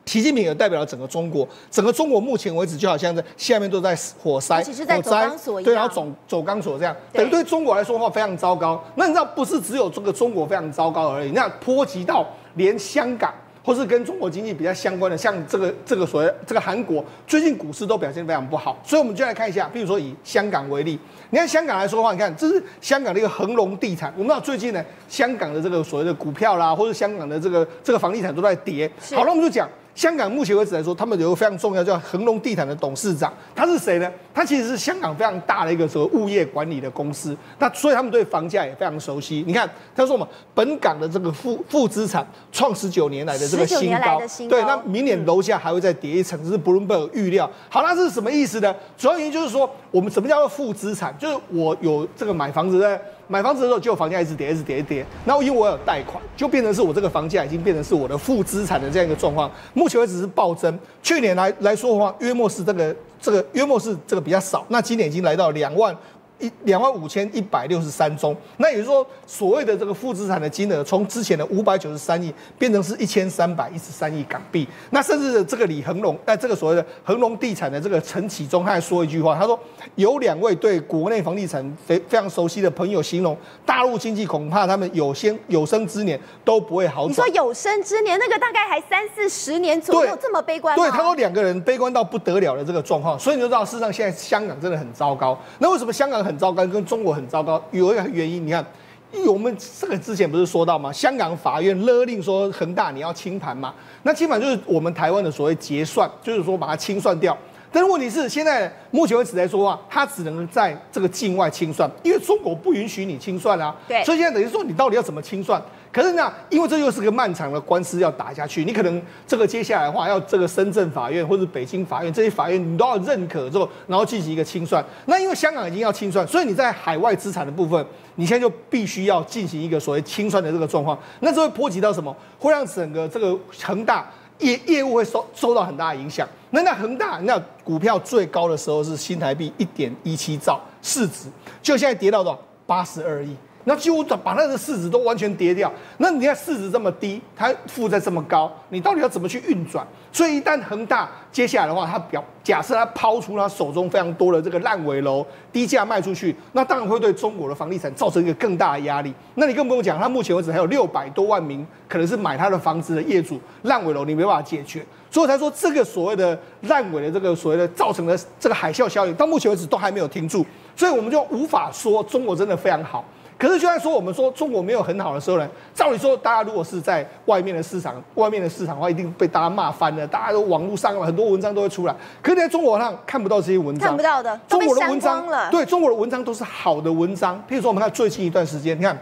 习近平也代表了整个中国，整个中国目前为止就好像在下面都在火灾，
火灾，
对，然后走走钢索这样，等于对中国来说的话非常糟糕。那你知道不是只有这个中国非常糟糕而已，那波及到连香港或是跟中国经济比较相关的，像这个这个所谓这个韩国，最近股市都表现非常不好。所以我们就来看一下，比如说以香港为例，你看香港来说的话，你看这是香港的一个恒隆地产，我们知道最近呢，香港的这个所谓的股票啦，或者香港的这个这个房地产都在跌。好了，我们就讲。香港目前为止来说，他们有个非常重要叫恒隆地产的董事长，他是谁呢？他其实是香港非常大的一个所谓物业管理的公司，那所以他们对房价也非常熟悉。你看，他说我们本港的这个负负资产创十九年来的这个新高，对，那明年楼价还会再跌一层，这是 Bloomberg 预料。好，那这是什么意思呢？主要原因就是说，我们什么叫做负资产？就是我有这个买房子的。买房子的时候，就房价一直跌，一直跌，一跌。然后因为我有贷款，就变成是我这个房价已经变成是我的负资产的这样一个状况。目前为止是暴增，去年来来说的话，约莫是这个这个约莫是这个比较少。那今年已经来到两万。一两万五千一百六十三宗，那也就是说，所谓的这个负资产的金额，从之前的五百九十三亿变成是一千三百一十三亿港币。那甚至这个李恒龙，那这个所谓的恒隆地产的这个陈启忠，他还说一句话，他说有两位对国内房地产非非常熟悉的朋友形容，大陆经济恐怕他们有先有生之年都不会好。
你说有生之年，那个大概还三四十年左右，这么悲观？
对，他说两个人悲观到不得了的这个状况，所以你就知道，事实上现在香港真的很糟糕。那为什么香港很？很糟糕，跟中国很糟糕，有一个原因，你看，因为我们这个之前不是说到吗？香港法院勒令说恒大你要清盘嘛，那清盘就是我们台湾的所谓结算，就是说把它清算掉。但是问题是，现在目前为止来说啊，它只能在这个境外清算，因为中国不允许你清算啊。
对，
所以现在等于说你到底要怎么清算？可是呢，因为这又是个漫长的官司要打下去，你可能这个接下来的话，要这个深圳法院或者北京法院这些法院，你都要认可之后，然后进行一个清算。那因为香港已经要清算，所以你在海外资产的部分，你现在就必须要进行一个所谓清算的这个状况。那这会波及到什么？会让整个这个恒大业业务会受受到很大的影响。那那恒大那股票最高的时候是新台币一点一七兆市值，就现在跌到多少？八十二亿。那几乎把那个市值都完全跌掉。那你看市值这么低，它负债这么高，你到底要怎么去运转？所以一旦恒大接下来的话，它表假设它抛出它手中非常多的这个烂尾楼，低价卖出去，那当然会对中国的房地产造成一个更大的压力。那你更不用讲，它目前为止还有六百多万名可能是买它的房子的业主，烂尾楼你没办法解决，所以才说这个所谓的烂尾的这个所谓的造成的这个海啸效应，到目前为止都还没有停住，所以我们就无法说中国真的非常好。可是，就算说我们说中国没有很好的时候呢，照理说，大家如果是在外面的市场，外面的市场的话，一定被大家骂翻了。大家都网络上很多文章都会出来，可是在中国上看不到这些文章，
看不到的，
中国的文章了。对，中国的文章都是好的文章。譬如说，我们看最近一段时间，你看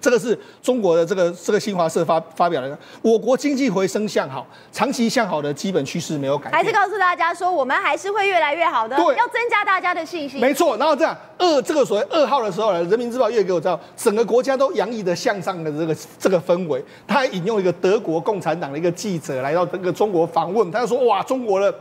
这个是中国的这个这个新华社发发表的，我国经济回升向好，长期向好的基本趋势没有改变。
还是告诉大家说，我们还是会越来越好的，
对
要增加大家的信心。
没错，然后这样二这个所谓二号的时候呢，《人民日报》又给我知道，整个国家都洋溢着向上的这个这个氛围。他还引用一个德国共产党的一个记者来到这个中国访问，他就说：哇，中国的。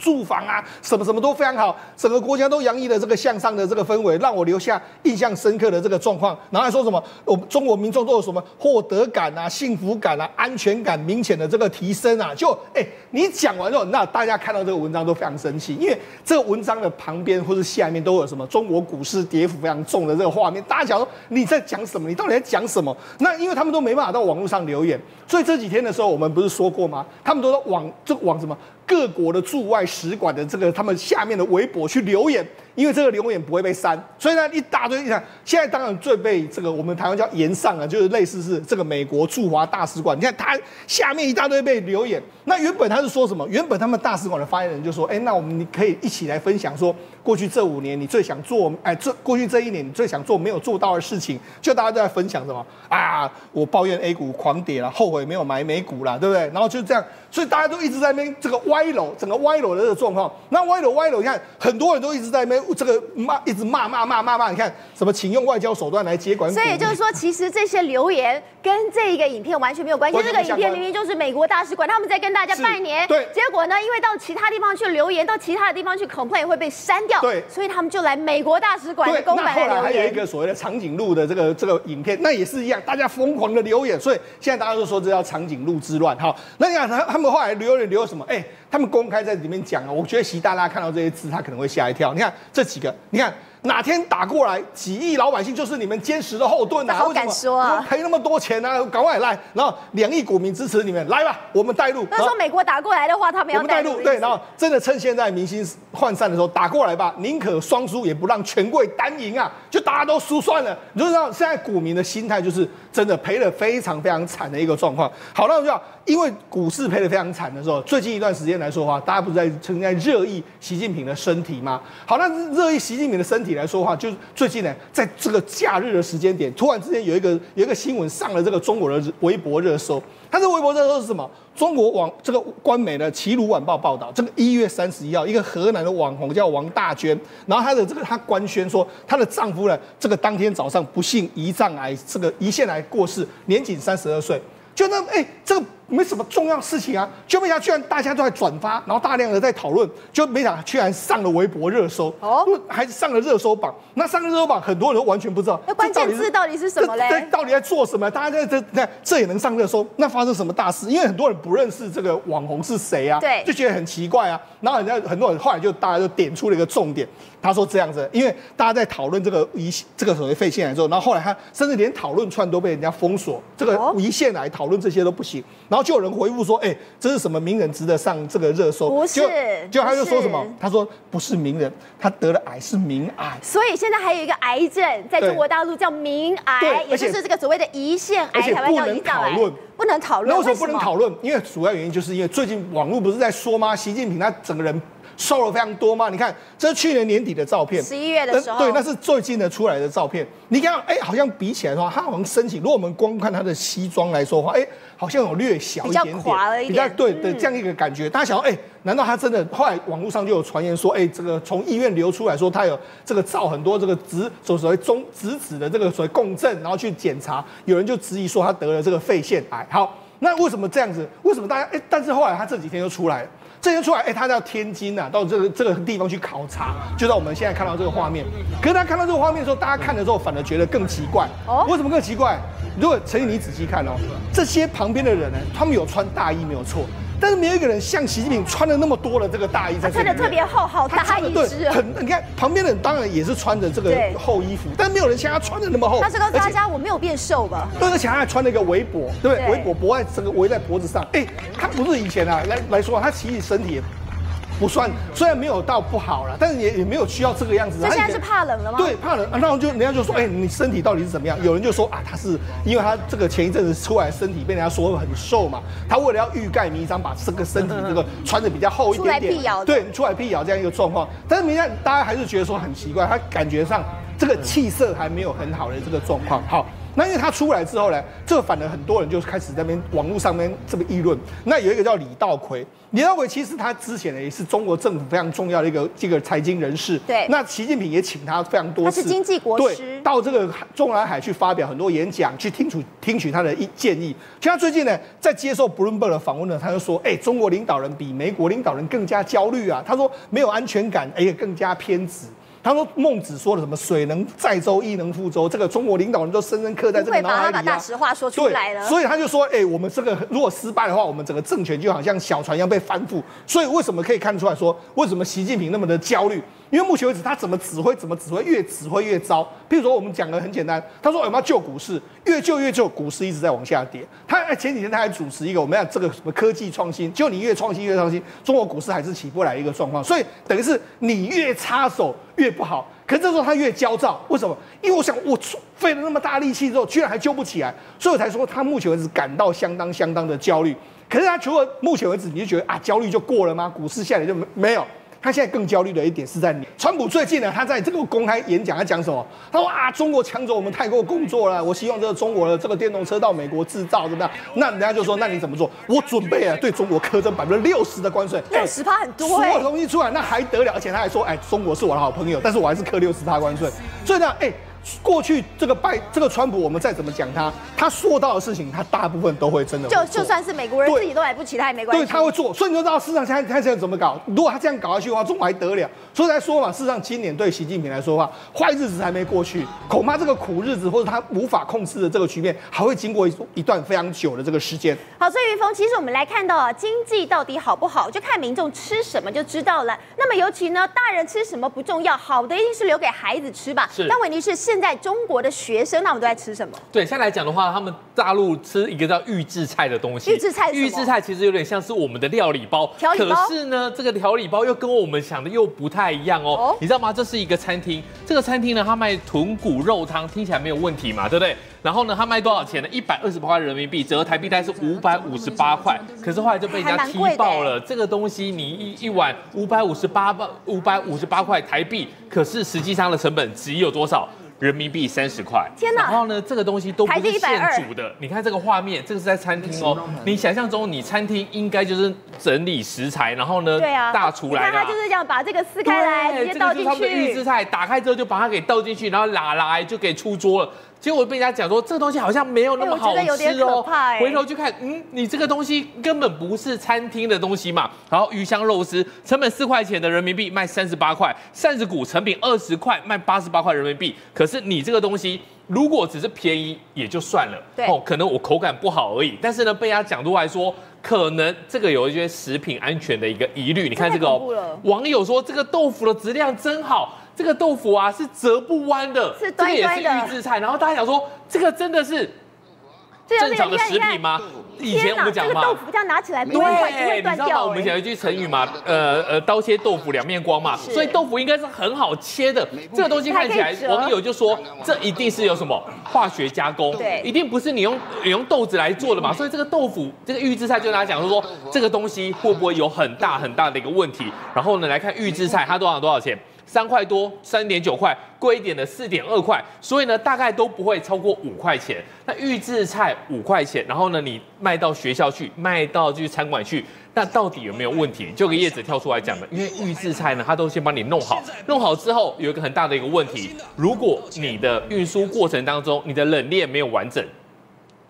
住房啊，什么什么都非常好，整个国家都洋溢了这个向上的这个氛围，让我留下印象深刻的这个状况。然后还说什么，我中国民众都有什么获得感啊、幸福感啊、安全感明显的这个提升啊。就哎，你讲完之后，那大家看到这个文章都非常生气，因为这个文章的旁边或者下面都有什么中国股市跌幅非常重的这个画面。大家讲说你在讲什么？你到底在讲什么？那因为他们都没办法到网络上留言，所以这几天的时候，我们不是说过吗？他们都在网这个网什么？各国的驻外使馆的这个他们下面的微博去留言，因为这个留言不会被删，所以呢一大堆。你看现在当然最被这个我们台湾叫延上啊，就是类似是这个美国驻华大使馆。你看他下面一大堆被留言，那原本他是说什么？原本他们大使馆的发言人就说：“哎，那我们你可以一起来分享说，过去这五年你最想做，哎，这过去这一年你最想做没有做到的事情。”就大家都在分享什么啊？我抱怨 A 股狂跌了，后悔没有买美股了，对不对？然后就这样，所以大家都一直在那边这个歪楼，整个歪楼的这个状况。那歪楼歪楼，你看很多人都一直在那边这个骂，一直骂骂骂骂骂。你看什么，请用外交手段来接管。
所以也就是说，其实这些留言跟这一个影片完全没有关系。这个影片明明就是美国大使馆他们在跟大家拜年，
对。
结果呢，因为到其他地方去留言，到其他的地方去 complain 会被删掉，
对。
所以他们就来美国大使馆的公版来
留言。那后来还有一个所谓的长颈鹿的这个这个影片，那也是一样，大家疯狂的留言。所以现在大家都说这叫长颈鹿之乱。好，那你看他他们后来留言留什么？哎，他们公开在里面讲啊，我觉得习大大看到这些字，他可能会吓一跳。你看这几个，你看。哪天打过来，几亿老百姓就是你们坚实的后盾啊！
好敢说啊！
赔那么多钱啊，赶快来！然后两亿股民支持你们，来吧，我们带路。
那说美国打过来的话，他们要带路。
对，然后真的趁现在民心涣散的时候打过来吧，宁可双输也不让权贵单赢啊！就大家都输算了。你就知道现在股民的心态就是真的赔了非常非常惨的一个状况。好，那我就因为股市赔的非常惨的时候，最近一段时间来说话，大家不是在曾经在热议习近平的身体吗？好，那热议习近平的身体来说话，就是最近呢，在这个假日的时间点，突然之间有一个有一个新闻上了这个中国的微博热搜。它这微博热搜是什么？中国网这个官媒的《齐鲁晚报》报道，这个一月三十一号，一个河南的网红叫王大娟，然后她的这个她官宣说，她的丈夫呢，这个当天早上不幸胰脏癌这个胰腺癌过世，年仅三十二岁。就那哎，这个。没什么重要事情啊，就没想居然大家都在转发，然后大量的在讨论，就没想居然上了微博热搜，哦，还上了热搜榜。那上了热搜榜，很多人都完全不知道，
那关键字到底是什么嘞？
在到底在做什么？大家在这那这也能上热搜？那发生什么大事？因为很多人不认识这个网红是谁啊，
对，
就觉得很奇怪啊。然后人家很多人后来就大家就点出了一个重点，他说这样子，因为大家在讨论这个胰这个所谓肺腺癌之后，然后后来他甚至连讨论串都被人家封锁，这个胰腺癌讨论这些都不行。然后就有人回复说：“哎，这是什么名人值得上这个热搜？
不是，
就他就说什么？他说不是名人，他得了癌是名癌。
所以现在还有一个癌症在中国大陆叫名癌，也就是这个所谓的胰腺癌，台湾叫胰岛癌。不能讨论，
为什么不能讨论？因为主要原因就是因为最近网络不是在说吗？习近平他整个人。”瘦了非常多吗？你看，这是去年年底的照片，
十一月的时候，
对，那是最近的出来的照片。你看，哎，好像比起来的话，他好像身体，如果我们光看他的西装来说话，哎，好像有略小一点点，
比较
对的这样一个感觉。大家想，哎，难道他真的？后来网络上就有传言说，哎，这个从医院流出来说，他有这个造很多这个直所谓中直指的这个所谓共振，然后去检查，有人就质疑说他得了这个肺腺癌。好，那为什么这样子？为什么大家？哎，但是后来他这几天又出来了。这些出来，哎，他到天津呐，到这个这个地方去考察，就在我们现在看到这个画面。可是他看到这个画面的时候，大家看的时候反而觉得更奇怪。哦，为什么更奇怪？如果陈毅你仔细看哦，这些旁边的人呢，他们有穿大衣没有错。但是没有一个人像习近平穿了那么多的这个大衣在
穿的特别厚，好大一只。
很，你看旁边的人当然也是穿着这个厚衣服，但没有人像他穿的那么厚。
他是告诉大家我没有变瘦吧？
对，而且他还穿了一个围脖，对不对？围脖脖在这个围在脖子上。哎，他不是以前啊来来说，他其实身体。不算，虽然没有到不好了，但是也也没有需要这个样子。
他现在是怕冷了吗？
对，怕冷。然后就人家就说，哎，你身体到底是怎么样？有人就说啊，他是因为他这个前一阵子出来身体被人家说很瘦嘛，他为了要欲盖弥彰，把这个身体这个穿的比较厚一点点。
出来辟谣。
对，出来辟谣这样一个状况。但是明天大家还是觉得说很奇怪，他感觉上这个气色还没有很好的这个状况。好。那因为他出来之后呢，这反而很多人就开始在那边网络上面这么议论。那有一个叫李道奎，李道奎其实他之前呢也是中国政府非常重要的一个这个财经人士。
对
那习近平也请他非常多次，
他是经济国师
对，到这个中南海去发表很多演讲，去听取听取他的意建议。其实他最近呢，在接受 Bloomberg 的访问呢，他就说：“哎、中国领导人比美国领导人更加焦虑啊。”他说没有安全感，而且更加偏执。他说孟子说的什么“水能载舟，亦能覆舟”，这个中国领导人都深深刻在这个脑海里啊
把他把大。实话说出来了。
所以他就说，哎、我们这个如果失败的话，我们整个政权就好像小船一样被翻覆。所以为什么可以看出来说，为什么习近平那么的焦虑？因为目前为止他怎么指挥，怎么指挥，越指挥越糟。譬如说，我们讲的很简单，他说我们要救股市，越救越救，股市一直在往下跌。他哎前几天他还主持一个我们要这个什么科技创新，就你越创新越创新，中国股市还是起不来一个状况。所以等于是你越插手越不好。可是这时候他越焦躁，为什么？因为我想我出费了那么大力气之后，居然还救不起来，所以我才说他目前为止感到相当相当的焦虑。可是他除了目前为止，你就觉得啊焦虑就过了吗？股市下来就没没有？他现在更焦虑的一点是在你，川普最近呢，他在这个公开演讲，他讲什么？他说啊，中国抢走我们泰国工作了，我希望这个中国的这个电动车到美国制造，怎么样？那人家就说，那你怎么做？我准备啊，对中国苛征百分之六十的关税，
六十趴很多
所
哎、
有东西出来，那还得了？而且他还说，哎，中国是我的好朋友，但是我还是苛六十趴关税。所以呢，哎，过去这个拜这个川普，我们再怎么讲他，他说到的事情，他大部分都会真的会
就就算是美国人自己都买不起，他也没关系。
对，他会做，所以你就知道市场现在他现在怎么搞。如果他这样搞下去的话，中国还得了？所以才说嘛，事实上今年对习近平来说的话，坏日子还没过去，恐怕这个苦日子或者他无法控制的这个局面，还会经过一一段非常久的这个时间。
好，所以于峰，其实我们来看到啊，经济到底好不好，就看民众吃什么就知道了。那么尤其呢，大人吃什么不重要，好的一定是留给孩子吃吧。
是
但问题是，现在中国的学生他们都在吃什么？
对，现在来讲的话，他们大陆吃一个叫预制菜的东西。
预制菜是
预制菜其实有点像是我们的料理包，
调理包
可是呢，这个调理包又跟我们想的又不太一样哦。
哦
你知道吗？这是一个餐厅，这个餐厅呢，它卖豚骨肉汤，听起来没有问题嘛，对不对？然后呢，它卖多少钱呢？一百二十八块人民币，折合台币大概是五百五十八块。可是后来就被人家踢爆了，这个东西你一一碗五百五十八五百五十八块台币，可是实际上的成本只有多少？人民币三十块。
天哪
然后呢，这个东西都不是现煮的。你看这个画面，这个是在餐厅哦。你想象中，你餐厅应该就是整理食材，然后呢，
对啊，
大厨来
他就是这样把这个撕开来，直接倒进
这个就是他们的预制。菜，打开之后就把它给倒进去，然后拉来就给出桌了。结果被人家讲说这个东西好像没有那么好
哎我觉得有点
吃哦
可怕哎。
回头去看，嗯，你这个东西根本不是餐厅的东西嘛。然后鱼香肉丝成本四块钱的人民币卖三十八块，扇子骨成品二十块卖八十八块人民币。可是你这个东西。如果只是便宜也就算了，哦，可能我口感不好而已。但是呢，被人家讲出来说，可能这个有一些食品安全的一个疑虑。你看这个网友说这个豆腐的质量真好，这个豆腐啊是折不弯的，
是
这个也是预制菜。然后大家想说，这个真的是
这
正常的食品？吗？以前，我们讲嘛
这个豆。腐这样拿起来不会断，不
对，
会
你知道吗？
断掉哎。
我们讲一句成语嘛，呃呃，刀切豆腐两面光嘛，所以豆腐应该是很好切的。这个东西看起来网友就说这一定是有什么化学加工，
对
一定不是你用你用豆子来做的嘛。所以这个豆腐这个预制菜就跟大家讲说，这个东西会不会有很大很大的一个问题？然后呢，来看预制菜，它多少多少钱？三块多，三点九块，贵一点的四点二块，所以呢，大概都不会超过五块钱。那预制菜五块钱，然后呢，你卖到学校去，卖到去餐馆去，那到底有没有问题？就跟叶子跳出来讲的，因为预制菜呢，它都先帮你弄好，弄好之后有一个很大的一个问题，如果你的运输过程当中，你的冷链没有完整，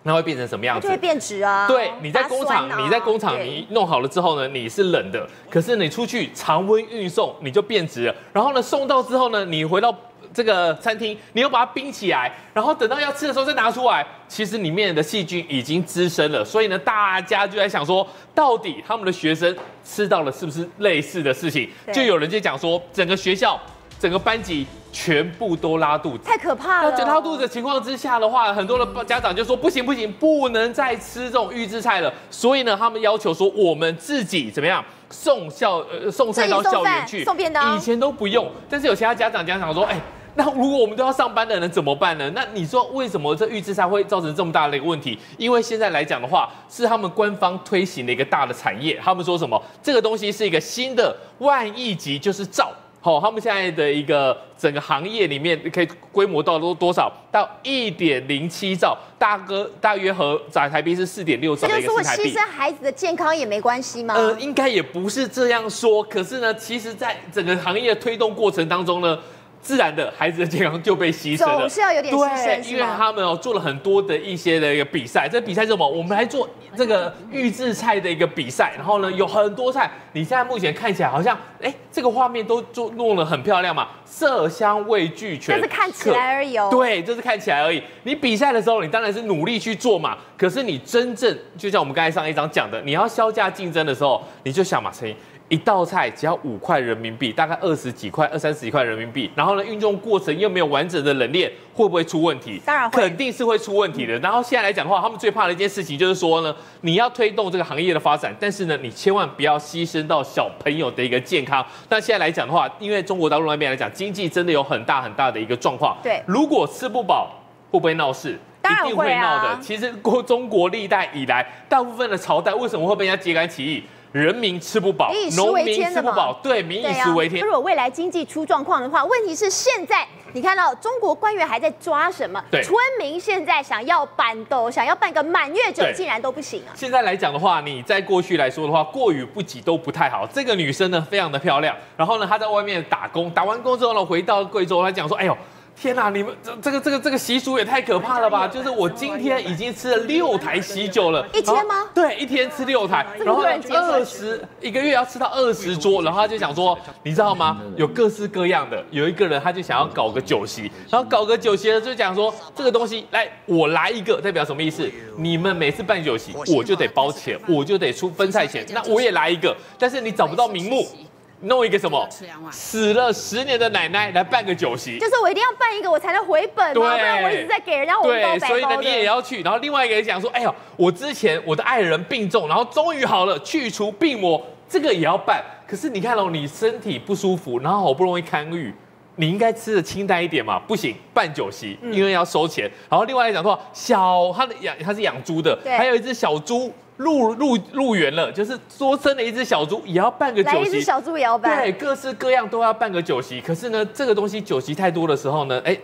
那会变成什么样子
就会？变质啊。
对，你在工厂你在工厂，你弄好了之后呢，你是冷的，可是你出去常温运送，你就变质了。然后呢，送到之后呢，你回到这个餐厅，你又把它冰起来，然后等到要吃的时候再拿出来，其实里面的细菌已经滋生了。所以呢，大家就在想说，到底他们的学生吃到了是不是类似的事情？就有人就讲说，整个学校、整个班级全部都拉肚子。
太可怕了。
那拉肚子的情况之下的话，很多的家长就说不行不行，不能再吃这种预制菜了。所以呢，他们要求说我们自己怎么样送校呃送菜到校园去，
送便当
以前都不用，但是有其他家长家长说，哎。那如果我们都要上班的人怎么办呢？那你说为什么这预制菜会造成这么大的一个问题？因为现在来讲的话，是他们官方推行的一个大的产业。他们说什么？这个东西是一个新的万亿级，就是兆。好、他们现在的一个整个行业里面可以规模到多多少？到一点零七兆，大哥大约和在台币是四点六兆的一
这就是我
个新台币
牺。牲孩子的健康也没关系吗？
呃，应该也不是这样说。可是呢，其实，在整个行业的推动过程当中呢，自然的孩子的健康就被牺牲了。
总是要有点牺牲
对，因为？他们哦做了很多的一些的一个比赛。这比赛是什么？我们来做这个预制菜的一个比赛。然后呢，有很多菜，你现在目前看起来好像，哎，这个画面都做弄得很漂亮嘛，色香味俱全。
但是看起来而已哦。
对，这是看起来而已。你比赛的时候，你当然是努力去做嘛。可是你真正就像我们刚才上一章讲的，你要销价竞争的时候，你就想嘛，陈一道菜只要五块人民币，大概二十几块、二三十几块人民币。然后呢，运送过程又没有完整的冷链，会不会出问题？
当然会
肯定是会出问题的。然后现在来讲的话，他们最怕的一件事情就是说呢，你要推动这个行业的发展，但是呢，你千万不要牺牲到小朋友的一个健康。那现在来讲的话，因为中国大陆那边来讲，经济真的有很大很大的一个状况。
对
如果吃不饱，会不会闹事？
当然
一定会闹的。其实过中国历代以来，大部分的朝代为什么会被人家揭竿起义？人民吃不饱
民以，食
农民
为天的
不饱，对，民以食为天
如。果未来经济出状况的话，问题是现在你看到中国官员还在抓什么？
对
村民现在想要办斗，想要办个满月酒，竟然都不行啊！
现在来讲的话，你在过去来说的话，过与不及都不太好。这个女生呢，非常的漂亮，然后呢，她在外面打工，打完工之后呢，回到贵州，她讲说，哎呦。天呐、你们这这个这个这个习俗也太可怕了吧！就是我今天已经吃了六台喜酒了，
一天吗
对，一天吃六台，然后二十一个月要吃到二十桌，然后他就想说，你知道吗？有各式各样的，有一个人他就想要搞个酒席，然后搞个酒席呢，就讲说这个东西来我来一个，代表什么意思？你们每次办酒席，我就得包钱，我就得出分菜钱，那我也来一个，但是你找不到名目。弄一个什么死了十年的奶奶来办个酒席，
就是我一定要办一个，我才能回本嘛，不然我一直在给人家红包
对，所以呢，你也。要去。然后另外一个人讲说，哎呦，我之前我的爱人病重，然后终于好了，去除病魔，这个也要办。可是你看哦，你身体不舒服，然后好不容易看愈。你应该吃的清淡一点嘛，不行，办酒席，
嗯
因为要收钱。然后另外来讲的话，小他的养他是养猪的，
对
还有一只小猪入入入园了，就是说生了一只小猪，也要办个酒席。
一只小猪也要办，
对，各式各样都要办个酒席。可是呢，这个东西酒席太多的时候呢，哎，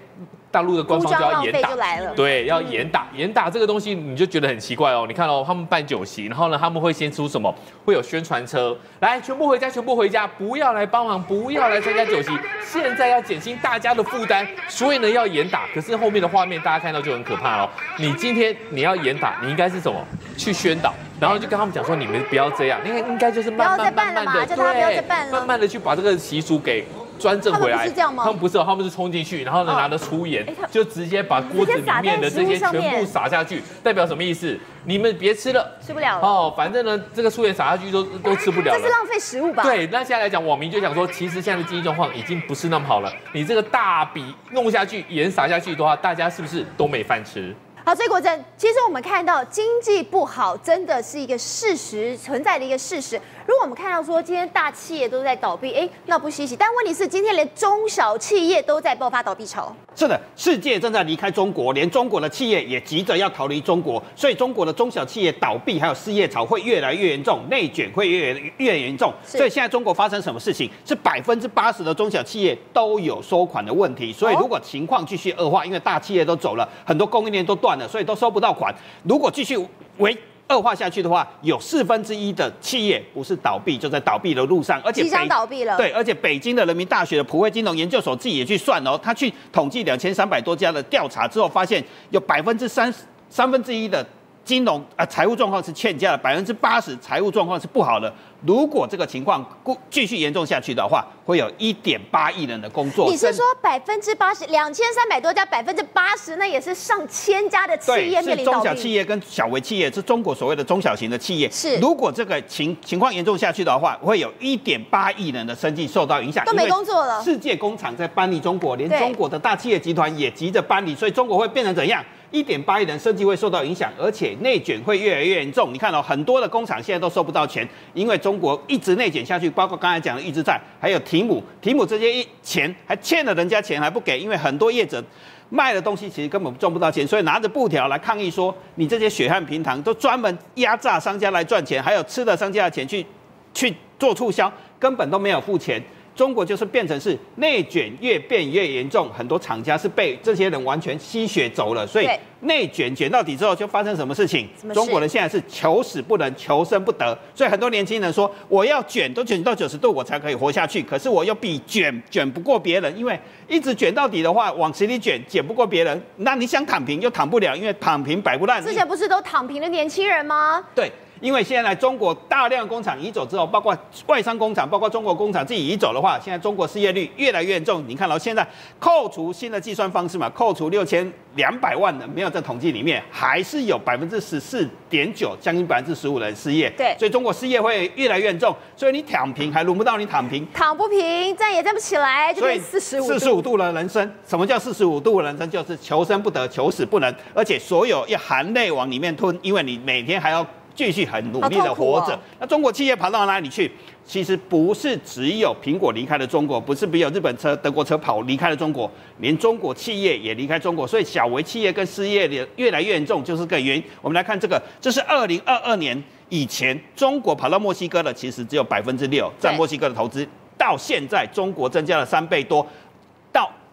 大陆的官方就要严打。对，要严打，严打这个东西你就觉得很奇怪哦。你看哦，他们办酒席，然后呢，他们会先出什么？会有宣传车，来，全部回家，全部回家，不要来帮忙，不要来参加酒席。现在要减轻大家的负担，所以呢要严打。可是后面的画面大家看到就很可怕哦。你今天你要严打，你应该是什么？去宣导。然后就跟他们讲说，你们不要这样，应该应该就是慢慢慢慢的，
叫大家不要再办了
慢慢的去把这个习俗给专正回来。
他们不是这样吗
他们不是哦，他们是冲进去，然后呢
哦
拿着粗盐就直接把锅子里面的这些全部撒下去，代表什么意思？你们别吃了，
吃不了了，
哦，反正呢这个粗盐撒下去都都吃不了了
这是。浪费食物吧？，
对，那现在来讲，网民就想说，其实现在的经济状况已经不是那么好了。你这个大笔弄下去，盐撒下去的话，大家是不是都没饭吃？
好，所以国珍，其实我们看到经济不好，真的是一个事实存在的一个事实。如果我们看到说今天大企业都在倒闭，哎，那不稀奇。但问题是，今天连中小企业都在爆发倒闭潮。
是的，世界正在离开中国，连中国的企业也急着要逃离中国，所以中国的中小企业倒闭还有失业潮会越来越严重，内卷会越来越严重。所以现在中国发生什么事情？是百分之八十的中小企业都有收款的问题。所以
哦
如果情况继续恶化，因为大企业都走了，很多供应链都断了，所以都收不到款。如果继续为恶化下去的话，有四分之一的企业不是倒闭，就在倒闭的路上，而且
即将倒闭了
对，而且北京的人民大学的普惠金融研究所自己也去算哦，他去统计两千三百多家的调查之后，发现有百分之三三分之一的金融啊财务状况是欠佳的，百分之八十财务状况是不好的。如果这个情况故继续严重下去的话，会有一点八亿人的工作。
你是说百分之八十，两千三百多家，百分之八十，那也是上千家的企
对，
业
中。小企业跟小微企业，是中国所谓的中小型的企业。
是
如果这个情情况严重下去的话，会有一点八亿人的生计受到影响，
都没工作了
世界工厂在搬离中国，连中国的大企业集团也急着搬离，所以中国会变成怎样？一点八亿人生计会受到影响，而且内卷会越来越严重。你看到、哦、很多的工厂现在都收不到钱，因为中国一直内卷下去，包括刚才讲的预制菜，还有提姆，提姆这些一钱还欠了人家钱还不给，因为很多业者。卖的东西其实根本赚不到钱，所以拿着布条来抗议说，你这些血汗平台都专门压榨商家来赚钱，还有吃的商家的钱去去做促销，根本都没有付钱。中国就是变成是内卷越变越严重，很多厂家是被这些人完全吸血走了，所以
对
内卷卷到底之后就发生什么事情？
事
中国人现在是求死不能，求生不得，所以很多年轻人说我要卷都卷到九十度我才可以活下去，可是我又比卷卷不过别人，因为一直卷到底的话，往死里卷，卷不过别人，那你想躺平又躺不了，因为躺平摆不烂。
之前不是都躺平的年轻人吗？
对，因为现在中国大量工厂移走之后，包括外商工厂，包括中国工厂自己移走的话，现在中国失业率越来越严重。你看到现在扣除新的计算方式嘛，扣除六千两百万人没有在统计里面，还是有百分之十四点九，将近百分之十五人失业。
对
所以中国失业会越来越严重。所以你躺平还轮不到你躺平。
躺不平，站也站不起来，就四十五
四十五度的人生，什么叫四十五度的人生？就是求生不得，求死不能，而且所有要含泪往里面吞，因为你每天还要继续很努力的活着。那中国企业跑到哪里去？其实不是只有苹果离开了中国，不是只有日本车、德国车跑离开了中国，连中国企业也离开中国，所以小微企业跟失业的越来越严重，就是个原因。我们来看这个，这是二零二二年以前中国跑到墨西哥的，其实只有百分之六占墨西哥的投资，到现在中国增加了三倍多，到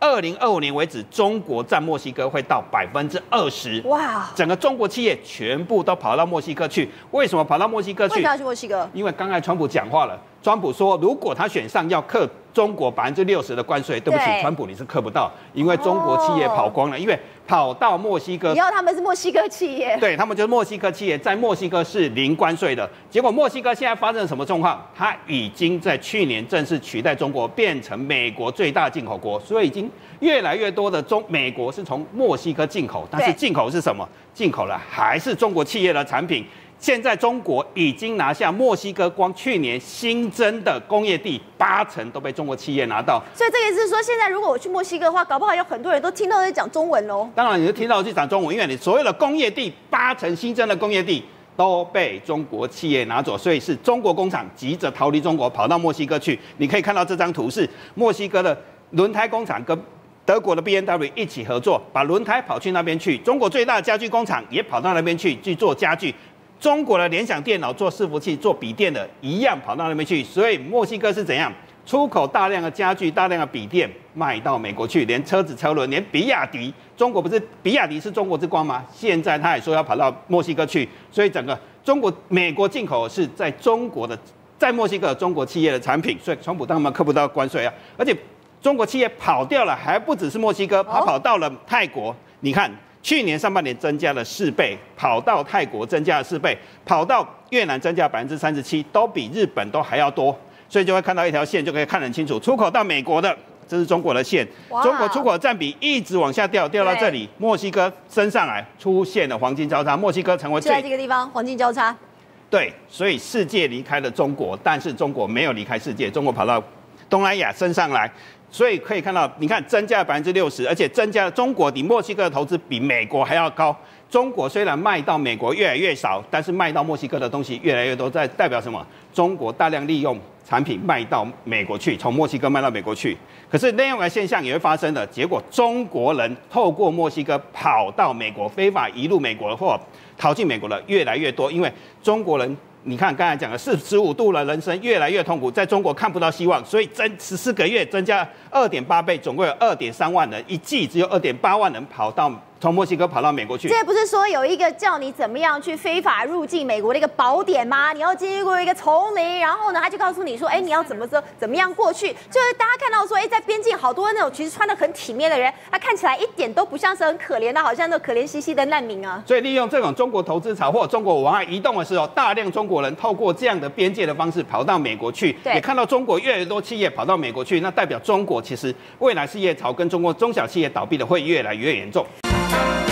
二零二五年为止，中国占墨西哥会到百分之二十。
哇！
整个中国企业全部都跑到墨西哥去，为什么跑到墨西哥去
为什么？要去墨西哥？
因为刚才川普讲话了，川普说如果他选上要克中国百分之六十的关税，对不起，川普你是克不到，因为中国企业跑光了，因为跑到墨西哥
你要他们是墨西哥企业，
对他们就是墨西哥企业，在墨西哥是零关税的。结果墨西哥现在发生了什么状况？它已经在去年正式取代中国，变成美国最大进口国，所以已经越来越多的中美国是从墨西哥进口，但是进口是什么？进口了还是中国企业的产品。现在中国已经拿下墨西哥光去年新增的工业地八成都被中国企业拿到，
所以这个意思是说，现在如果我去墨西哥的话，搞不好有很多人都听到在讲中文喽。
当然，你就听到去讲中文，因为你所有的工业地八成新增的工业地都被中国企业拿走，所以是中国工厂急着逃离中国，跑到墨西哥去。你可以看到这张图是墨西哥的轮胎工厂跟。德国的 B N W 一起合作，把轮胎跑去那边去。中国最大的家具工厂也跑到那边去去做家具。中国的联想电脑做伺服器、做笔电的，一样跑到那边去。所以墨西哥是怎样出口大量的家具、大量的笔电卖到美国去，连车子、车轮，连比亚迪，中国不是比亚迪是中国之光吗？现在他也说要跑到墨西哥去，所以整个中国、美国进口是在中国的，在墨西哥中国企业的产品，所以川普他们克不到关税啊，而且中国企业跑掉了，还不只是墨西哥，他跑到了泰国，你看。去年上半年增加了四倍，跑到泰国增加了四倍，跑到越南增加百分之三十七，都比日本都还要多，所以就会看到一条线，就可以看得很清楚。出口到美国的，这是中国的线，中国出口占比一直往下掉，掉到这里，墨西哥升上来，出现了黄金交叉，墨西哥成为
就在
最
这个地方，黄金交叉。
对，所以世界离开了中国，但是中国没有离开世界，中国跑到东南亚升上来，所以可以看到，你看增加了百分之六十，而且增加了中国比墨西哥的投资比美国还要高。中国虽然卖到美国越来越少，但是卖到墨西哥的东西越来越多，在代表什么？中国大量利用产品卖到美国去，从墨西哥卖到美国去。可是那样的现象也会发生的，结果中国人透过墨西哥跑到美国，非法移入美国或逃进美国的越来越多，因为中国人。你看，刚才讲的四十五度了人生越来越痛苦，在中国看不到希望，所以增十四个月增加二点八倍，总共有二点三万人，一季只有二点八万人跑到从墨西哥跑到美国去。
这不是说有一个叫你怎么样去非法入境美国的一个宝典吗？你要经过一个丛林，然后呢，他就告诉你说，哎，你要怎么着怎么样过去？就是大家看到说，哎，在边境好多那种其实穿的很体面的人，他看起来一点都不像是很可怜的，好像那可怜兮兮的难民啊。
所以利用这种中国投资潮或中国往外移动的时候，大量中国人透过这样的边界的方式跑到美国去，
对
也看到中国越来越多企业跑到美国去，那代表中国其实未来事业潮跟中国中小企业倒闭的会越来越严重。Bye.